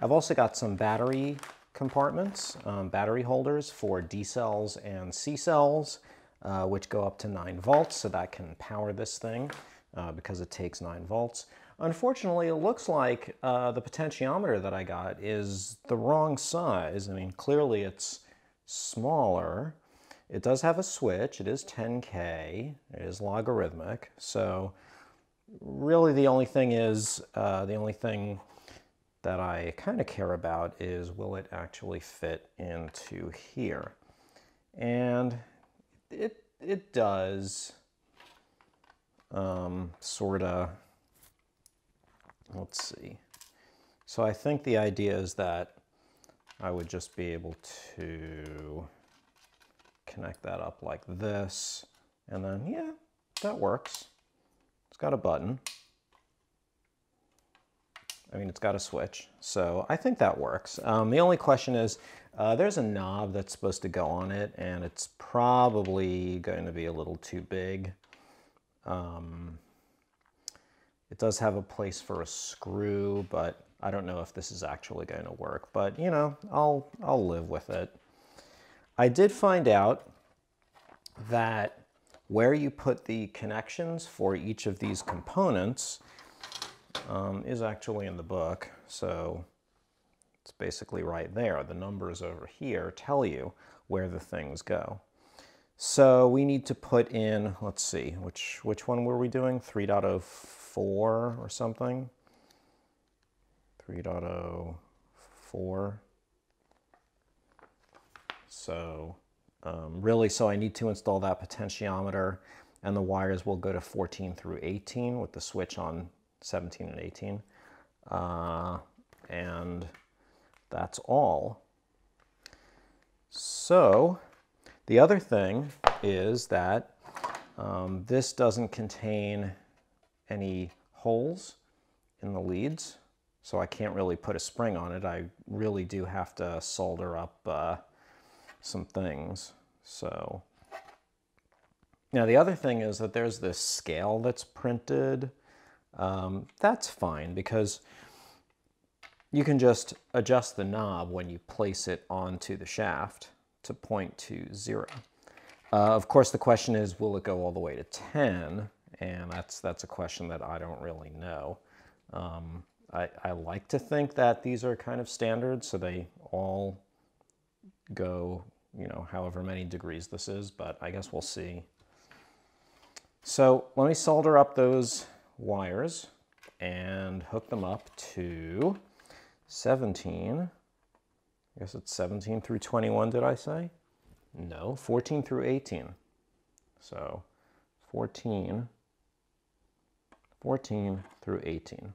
I've also got some battery compartments, um, battery holders for D cells and C cells, uh, which go up to 9 volts, so that can power this thing uh, because it takes 9 volts. Unfortunately, it looks like uh, the potentiometer that I got is the wrong size. I mean, clearly it's smaller. It does have a switch. It is 10K. It is logarithmic. So really the only thing is, uh, the only thing that I kind of care about is will it actually fit into here? And it, it does um, sort of, let's see. So I think the idea is that I would just be able to connect that up like this. And then, yeah, that works. It's got a button. I mean, it's got a switch. So I think that works. Um, the only question is, uh, there's a knob that's supposed to go on it, and it's probably going to be a little too big. Um, it does have a place for a screw, but I don't know if this is actually going to work. But, you know, I'll, I'll live with it. I did find out that where you put the connections for each of these components um, is actually in the book. So it's basically right there. The numbers over here tell you where the things go. So we need to put in, let's see, which, which one were we doing? 3.04 or something? 3.04. So um, really, so I need to install that potentiometer and the wires will go to 14 through 18 with the switch on 17 and 18. Uh, and that's all. So the other thing is that um, this doesn't contain any holes in the leads, so I can't really put a spring on it. I really do have to solder up uh, some things. So now the other thing is that there's this scale that's printed. Um, that's fine because you can just adjust the knob when you place it onto the shaft to point to. Uh, of course, the question is, will it go all the way to 10? And that's, that's a question that I don't really know. Um, I, I like to think that these are kind of standard, so they all go, you know, however many degrees this is, but I guess we'll see. So let me solder up those wires and hook them up to 17. I guess it's 17 through 21, did I say? No, 14 through 18. So 14, 14 through 18.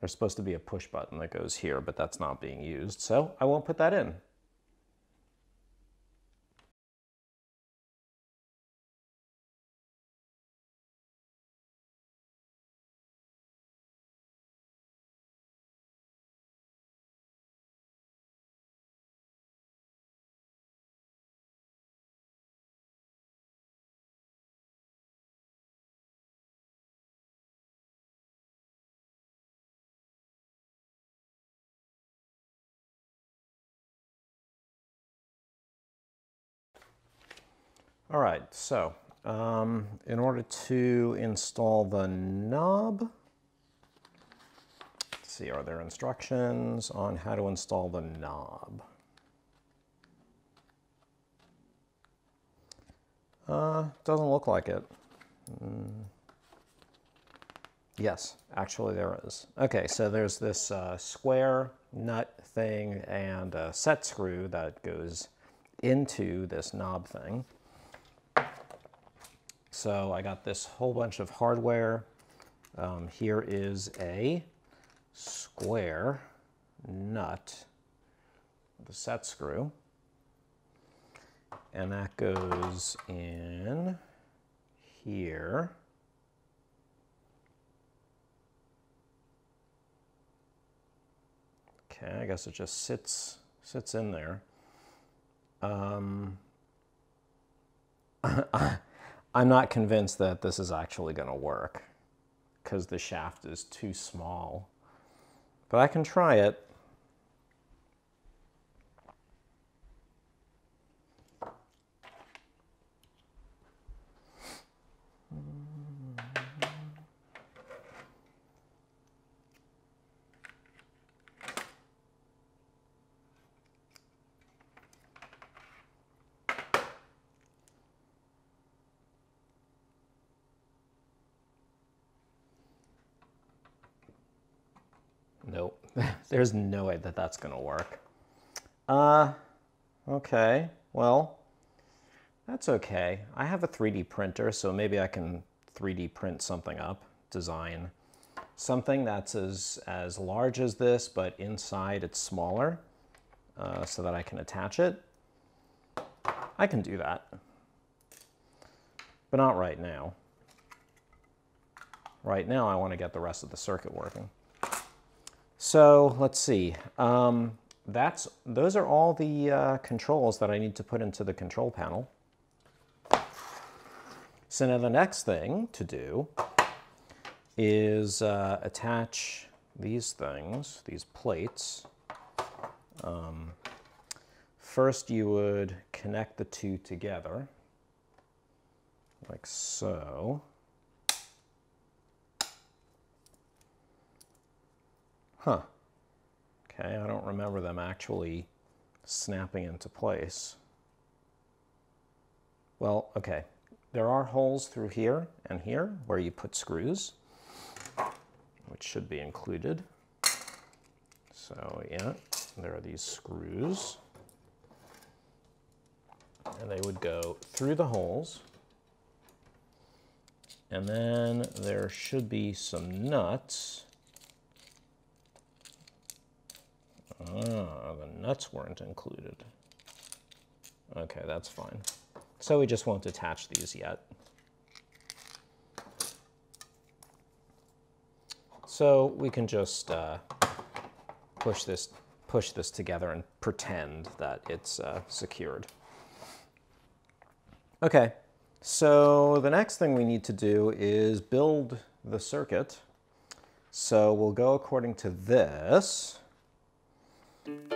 There's supposed to be a push button that goes here, but that's not being used, so I won't put that in. All right, so um, in order to install the knob, let's see, are there instructions on how to install the knob? Uh, doesn't look like it. Mm. Yes, actually there is. Okay, so there's this uh, square nut thing and a set screw that goes into this knob thing. So I got this whole bunch of hardware. Um, here is a square nut with a set screw. And that goes in here. Okay, I guess it just sits sits in there. Um, I'm not convinced that this is actually going to work because the shaft is too small. But I can try it. There's no way that that's gonna work. Uh, okay, well, that's okay. I have a 3D printer, so maybe I can 3D print something up, design something that's as, as large as this, but inside it's smaller, uh, so that I can attach it. I can do that, but not right now. Right now, I want to get the rest of the circuit working. So let's see. Um, that's those are all the uh, controls that I need to put into the control panel. So now the next thing to do is uh, attach these things, these plates. Um, first you would connect the two together, like so. Huh. Okay, I don't remember them actually snapping into place. Well, okay. There are holes through here and here where you put screws, which should be included. So yeah, there are these screws. and they would go through the holes. And then there should be some nuts. Ah, the nuts weren't included. Okay, that's fine. So we just won't attach these yet. So we can just uh, push this push this together and pretend that it's uh, secured. Okay, so the next thing we need to do is build the circuit. So we'll go according to this. Thank you.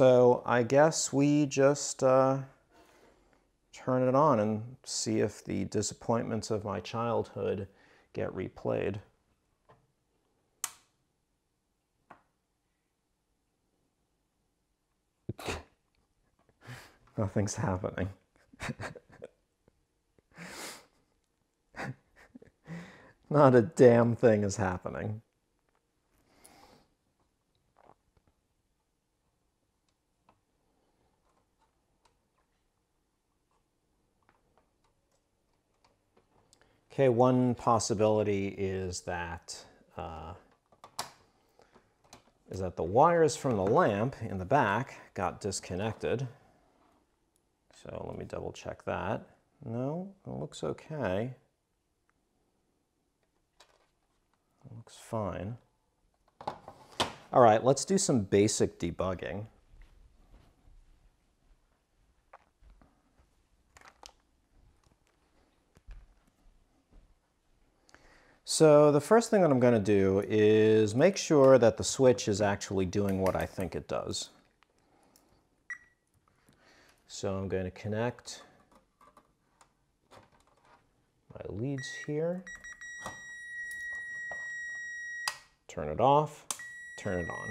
So I guess we just uh, turn it on and see if the disappointments of my childhood get replayed. Nothing's happening. Not a damn thing is happening. Okay, one possibility is that uh, is that the wires from the lamp in the back got disconnected. So let me double check that. No, it looks okay. It looks fine. All right, let's do some basic debugging. So the first thing that I'm going to do is make sure that the switch is actually doing what I think it does. So I'm going to connect my leads here, turn it off, turn it on.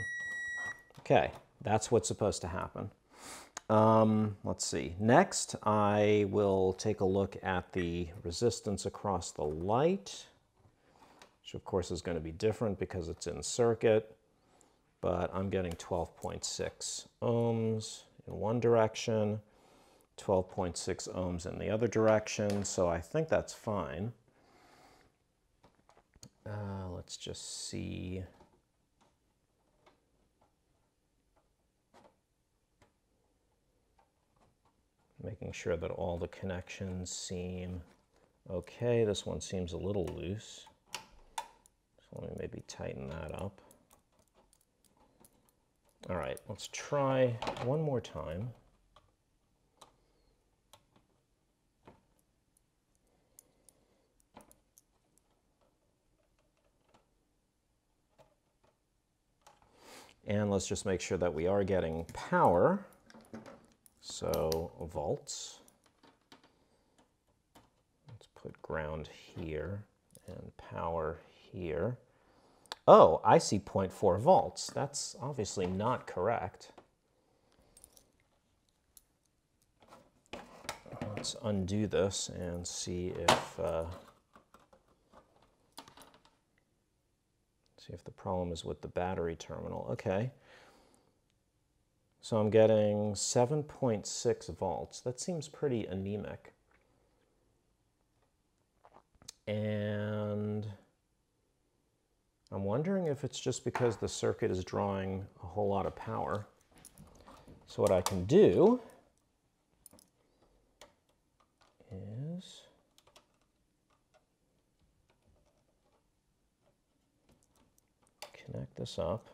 Okay, that's what's supposed to happen. Um, let's see. Next, I will take a look at the resistance across the light which of course is going to be different because it's in circuit, but I'm getting 12.6 ohms in one direction, 12.6 ohms in the other direction, so I think that's fine. Uh, let's just see. Making sure that all the connections seem okay. This one seems a little loose. So let me maybe tighten that up. All right, let's try one more time. And let's just make sure that we are getting power. So volts. Let's put ground here and power here. Oh, I see 0.4 volts. That's obviously not correct. Let's undo this and see if uh, see if the problem is with the battery terminal. Okay. So I'm getting 7.6 volts. That seems pretty anemic. And I'm wondering if it's just because the circuit is drawing a whole lot of power. So what I can do is connect this up.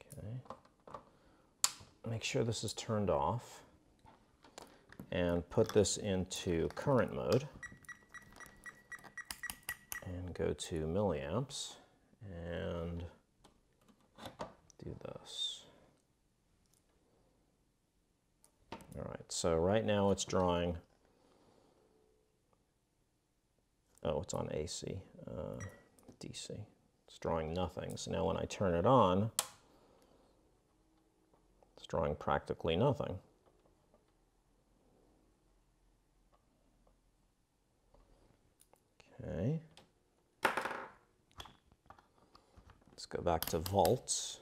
Okay. Make sure this is turned off and put this into current mode and go to milliamps and do this. All right, so right now it's drawing, oh, it's on AC, uh, DC. It's drawing nothing. So now when I turn it on, it's drawing practically nothing. Okay. Let's go back to volts.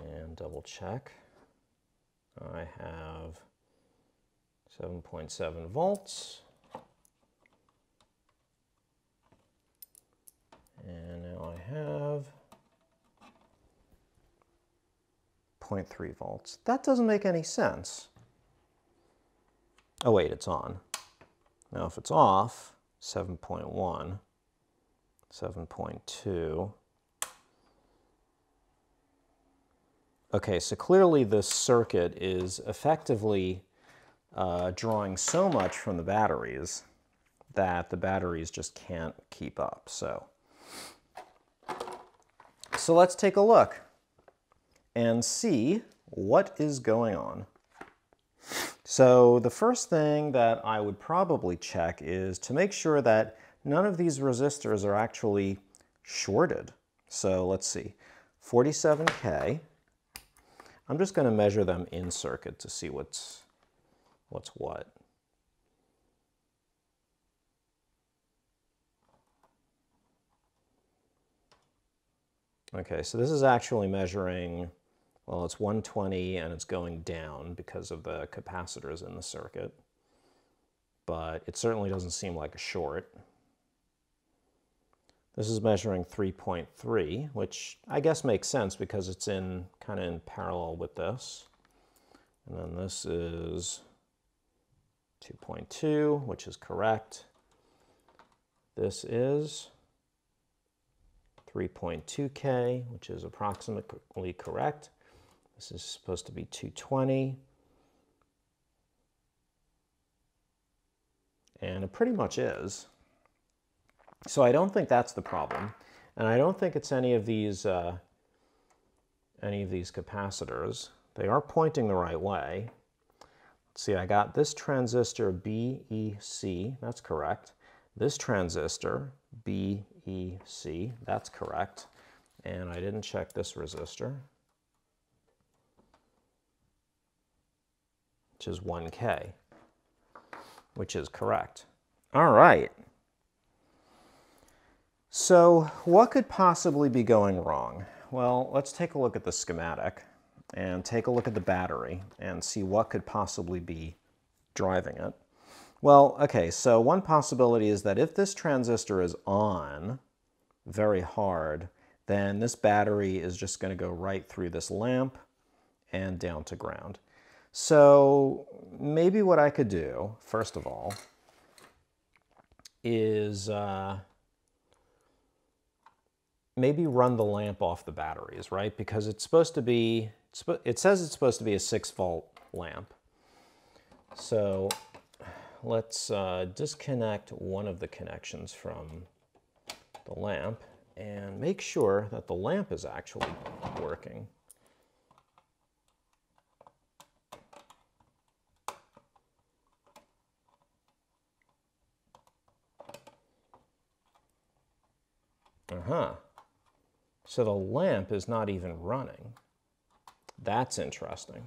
And double check. I have 7.7 .7 volts. And now I have 0.3 volts. That doesn't make any sense. Oh wait, it's on. Now if it's off, 7.1, 7.2. Okay, so clearly this circuit is effectively uh, drawing so much from the batteries that the batteries just can't keep up. So, so let's take a look and see what is going on. So the first thing that I would probably check is to make sure that none of these resistors are actually shorted. So let's see, 47K. I'm just going to measure them in circuit to see what's, what's what. Okay, so this is actually measuring well, it's 120 and it's going down because of the capacitors in the circuit. But it certainly doesn't seem like a short. This is measuring 3.3, which I guess makes sense because it's in kind of in parallel with this. And then this is 2.2, which is correct. This is 3.2K, which is approximately correct. This is supposed to be 220. And it pretty much is. So I don't think that's the problem. And I don't think it's any of these, uh, any of these capacitors. They are pointing the right way. Let's see, I got this transistor BEC, that's correct. This transistor, BEC, that's correct. And I didn't check this resistor, which is 1K, which is correct. All right. So what could possibly be going wrong? Well, let's take a look at the schematic and take a look at the battery and see what could possibly be driving it. Well, okay, so one possibility is that if this transistor is on very hard, then this battery is just going to go right through this lamp and down to ground. So maybe what I could do, first of all, is uh, maybe run the lamp off the batteries, right? Because it's supposed to be, it says it's supposed to be a six volt lamp. So let's uh, disconnect one of the connections from the lamp and make sure that the lamp is actually working. Uh-huh. So the lamp is not even running. That's interesting.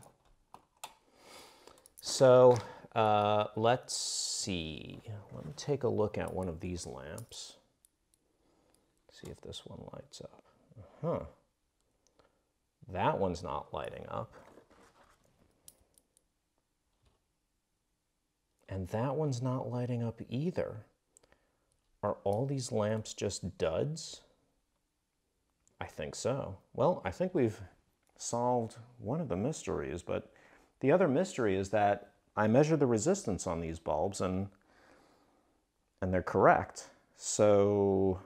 So uh, let's see. Let me take a look at one of these lamps. See if this one lights up. Uh huh. That one's not lighting up. And that one's not lighting up either. Are all these lamps just duds? I think so. Well, I think we've solved one of the mysteries, but the other mystery is that I measure the resistance on these bulbs and and they're correct. So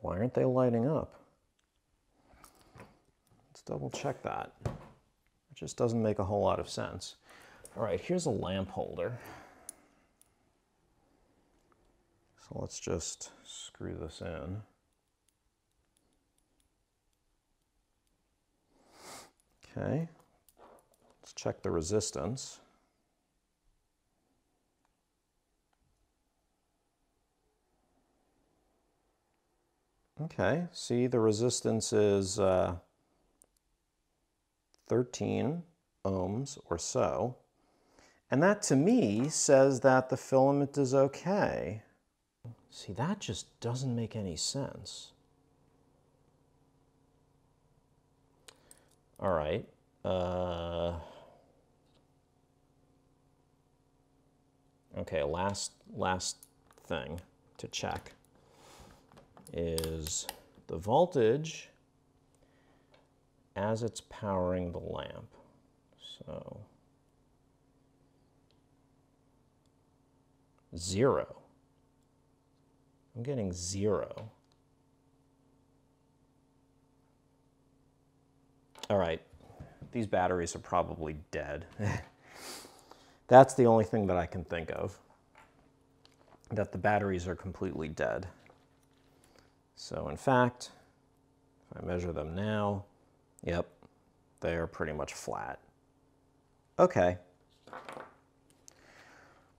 why aren't they lighting up? Let's double check that. It just doesn't make a whole lot of sense. All right, here's a lamp holder. So let's just screw this in. Okay, let's check the resistance. Okay, see the resistance is uh, 13 ohms or so. And that to me says that the filament is okay. See, that just doesn't make any sense. All right. Uh, okay, last, last thing to check is the voltage as it's powering the lamp. So zero. I'm getting zero. All right, these batteries are probably dead. That's the only thing that I can think of, that the batteries are completely dead. So in fact, if I measure them now, yep, they are pretty much flat. Okay.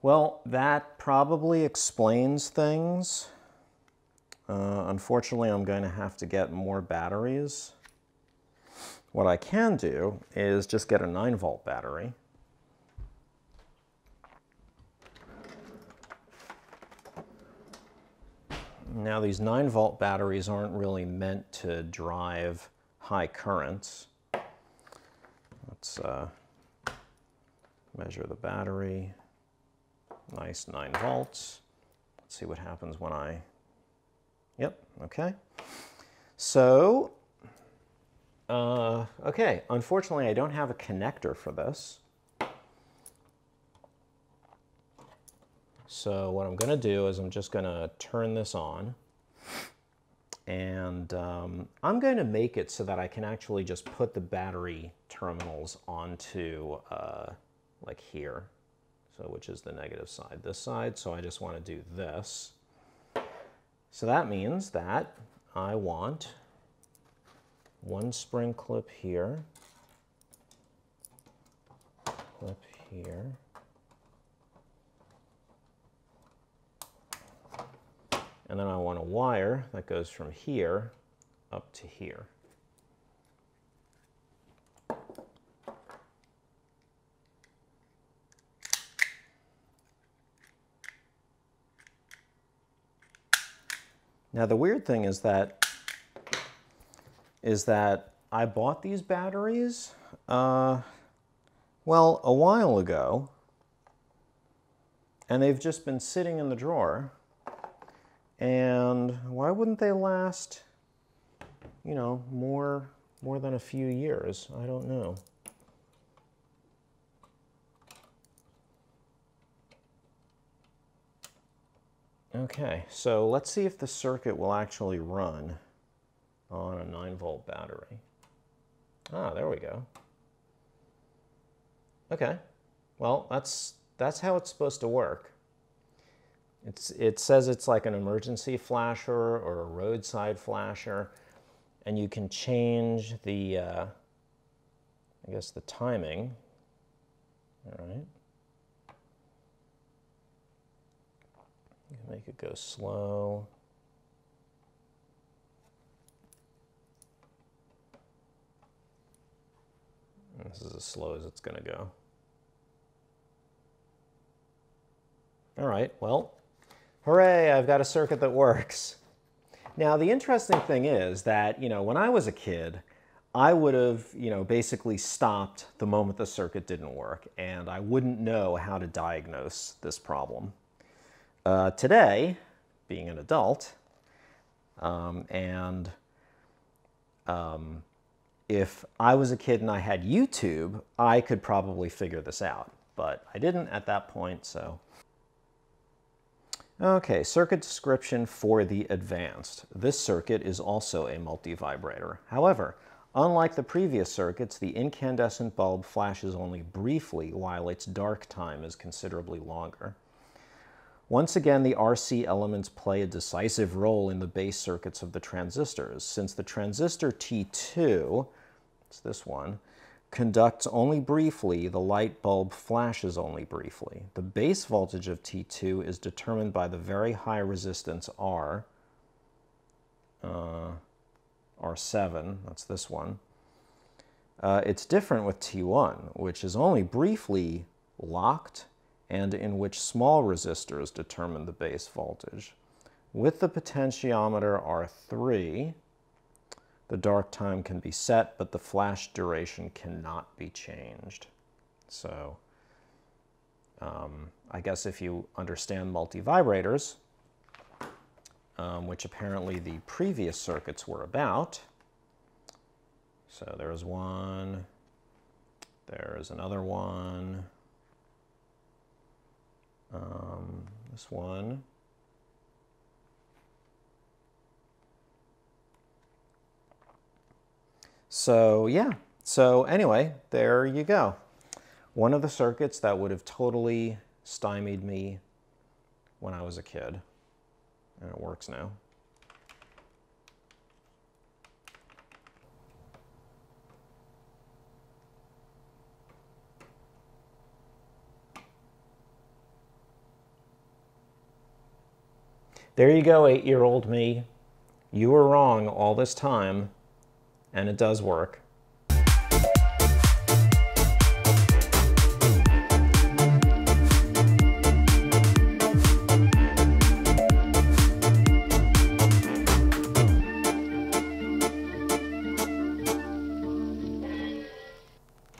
Well, that probably explains things. Uh, unfortunately, I'm going to have to get more batteries. What I can do is just get a 9 volt battery. Now these 9 volt batteries aren't really meant to drive high currents. Let's uh, measure the battery. Nice 9 volts. Let's see what happens when I Yep, okay. So, uh, okay, unfortunately I don't have a connector for this. So what I'm gonna do is I'm just gonna turn this on and um, I'm going to make it so that I can actually just put the battery terminals onto uh, like here, so which is the negative side, this side. So I just want to do this. So that means that I want one spring clip here, clip here, And then I want a wire that goes from here up to here. Now the weird thing is that is that I bought these batteries, uh, well, a while ago, and they've just been sitting in the drawer and why wouldn't they last, you know, more, more than a few years? I don't know. Okay, so let's see if the circuit will actually run on a 9 volt battery. Ah, there we go. Okay, well, that's, that's how it's supposed to work. It's, it says it's like an emergency flasher or a roadside flasher, and you can change the, uh, I guess, the timing. All right. You can make it go slow. this is as slow as it's going to go. All right, well, hooray, I've got a circuit that works. Now, the interesting thing is that, you know, when I was a kid, I would have, you know, basically stopped the moment the circuit didn't work, and I wouldn't know how to diagnose this problem. Uh, today, being an adult, um, and um, if I was a kid and I had YouTube, I could probably figure this out, but I didn't at that point, so Okay, circuit description for the advanced. This circuit is also a multivibrator. However, unlike the previous circuits, the incandescent bulb flashes only briefly while its dark time is considerably longer. Once again, the RC elements play a decisive role in the base circuits of the transistors. Since the transistor T2, it's this one, conducts only briefly, the light bulb flashes only briefly. The base voltage of T2 is determined by the very high resistance R, uh, R7, that's this one. Uh, it's different with T1, which is only briefly locked and in which small resistors determine the base voltage. With the potentiometer R3, the dark time can be set, but the flash duration cannot be changed. So um, I guess if you understand multivibrators, um, which apparently the previous circuits were about, so there's one, there's another one, um, this one, So yeah, so anyway, there you go. One of the circuits that would have totally stymied me when I was a kid. And it works now. There you go, eight-year-old me. You were wrong all this time and it does work.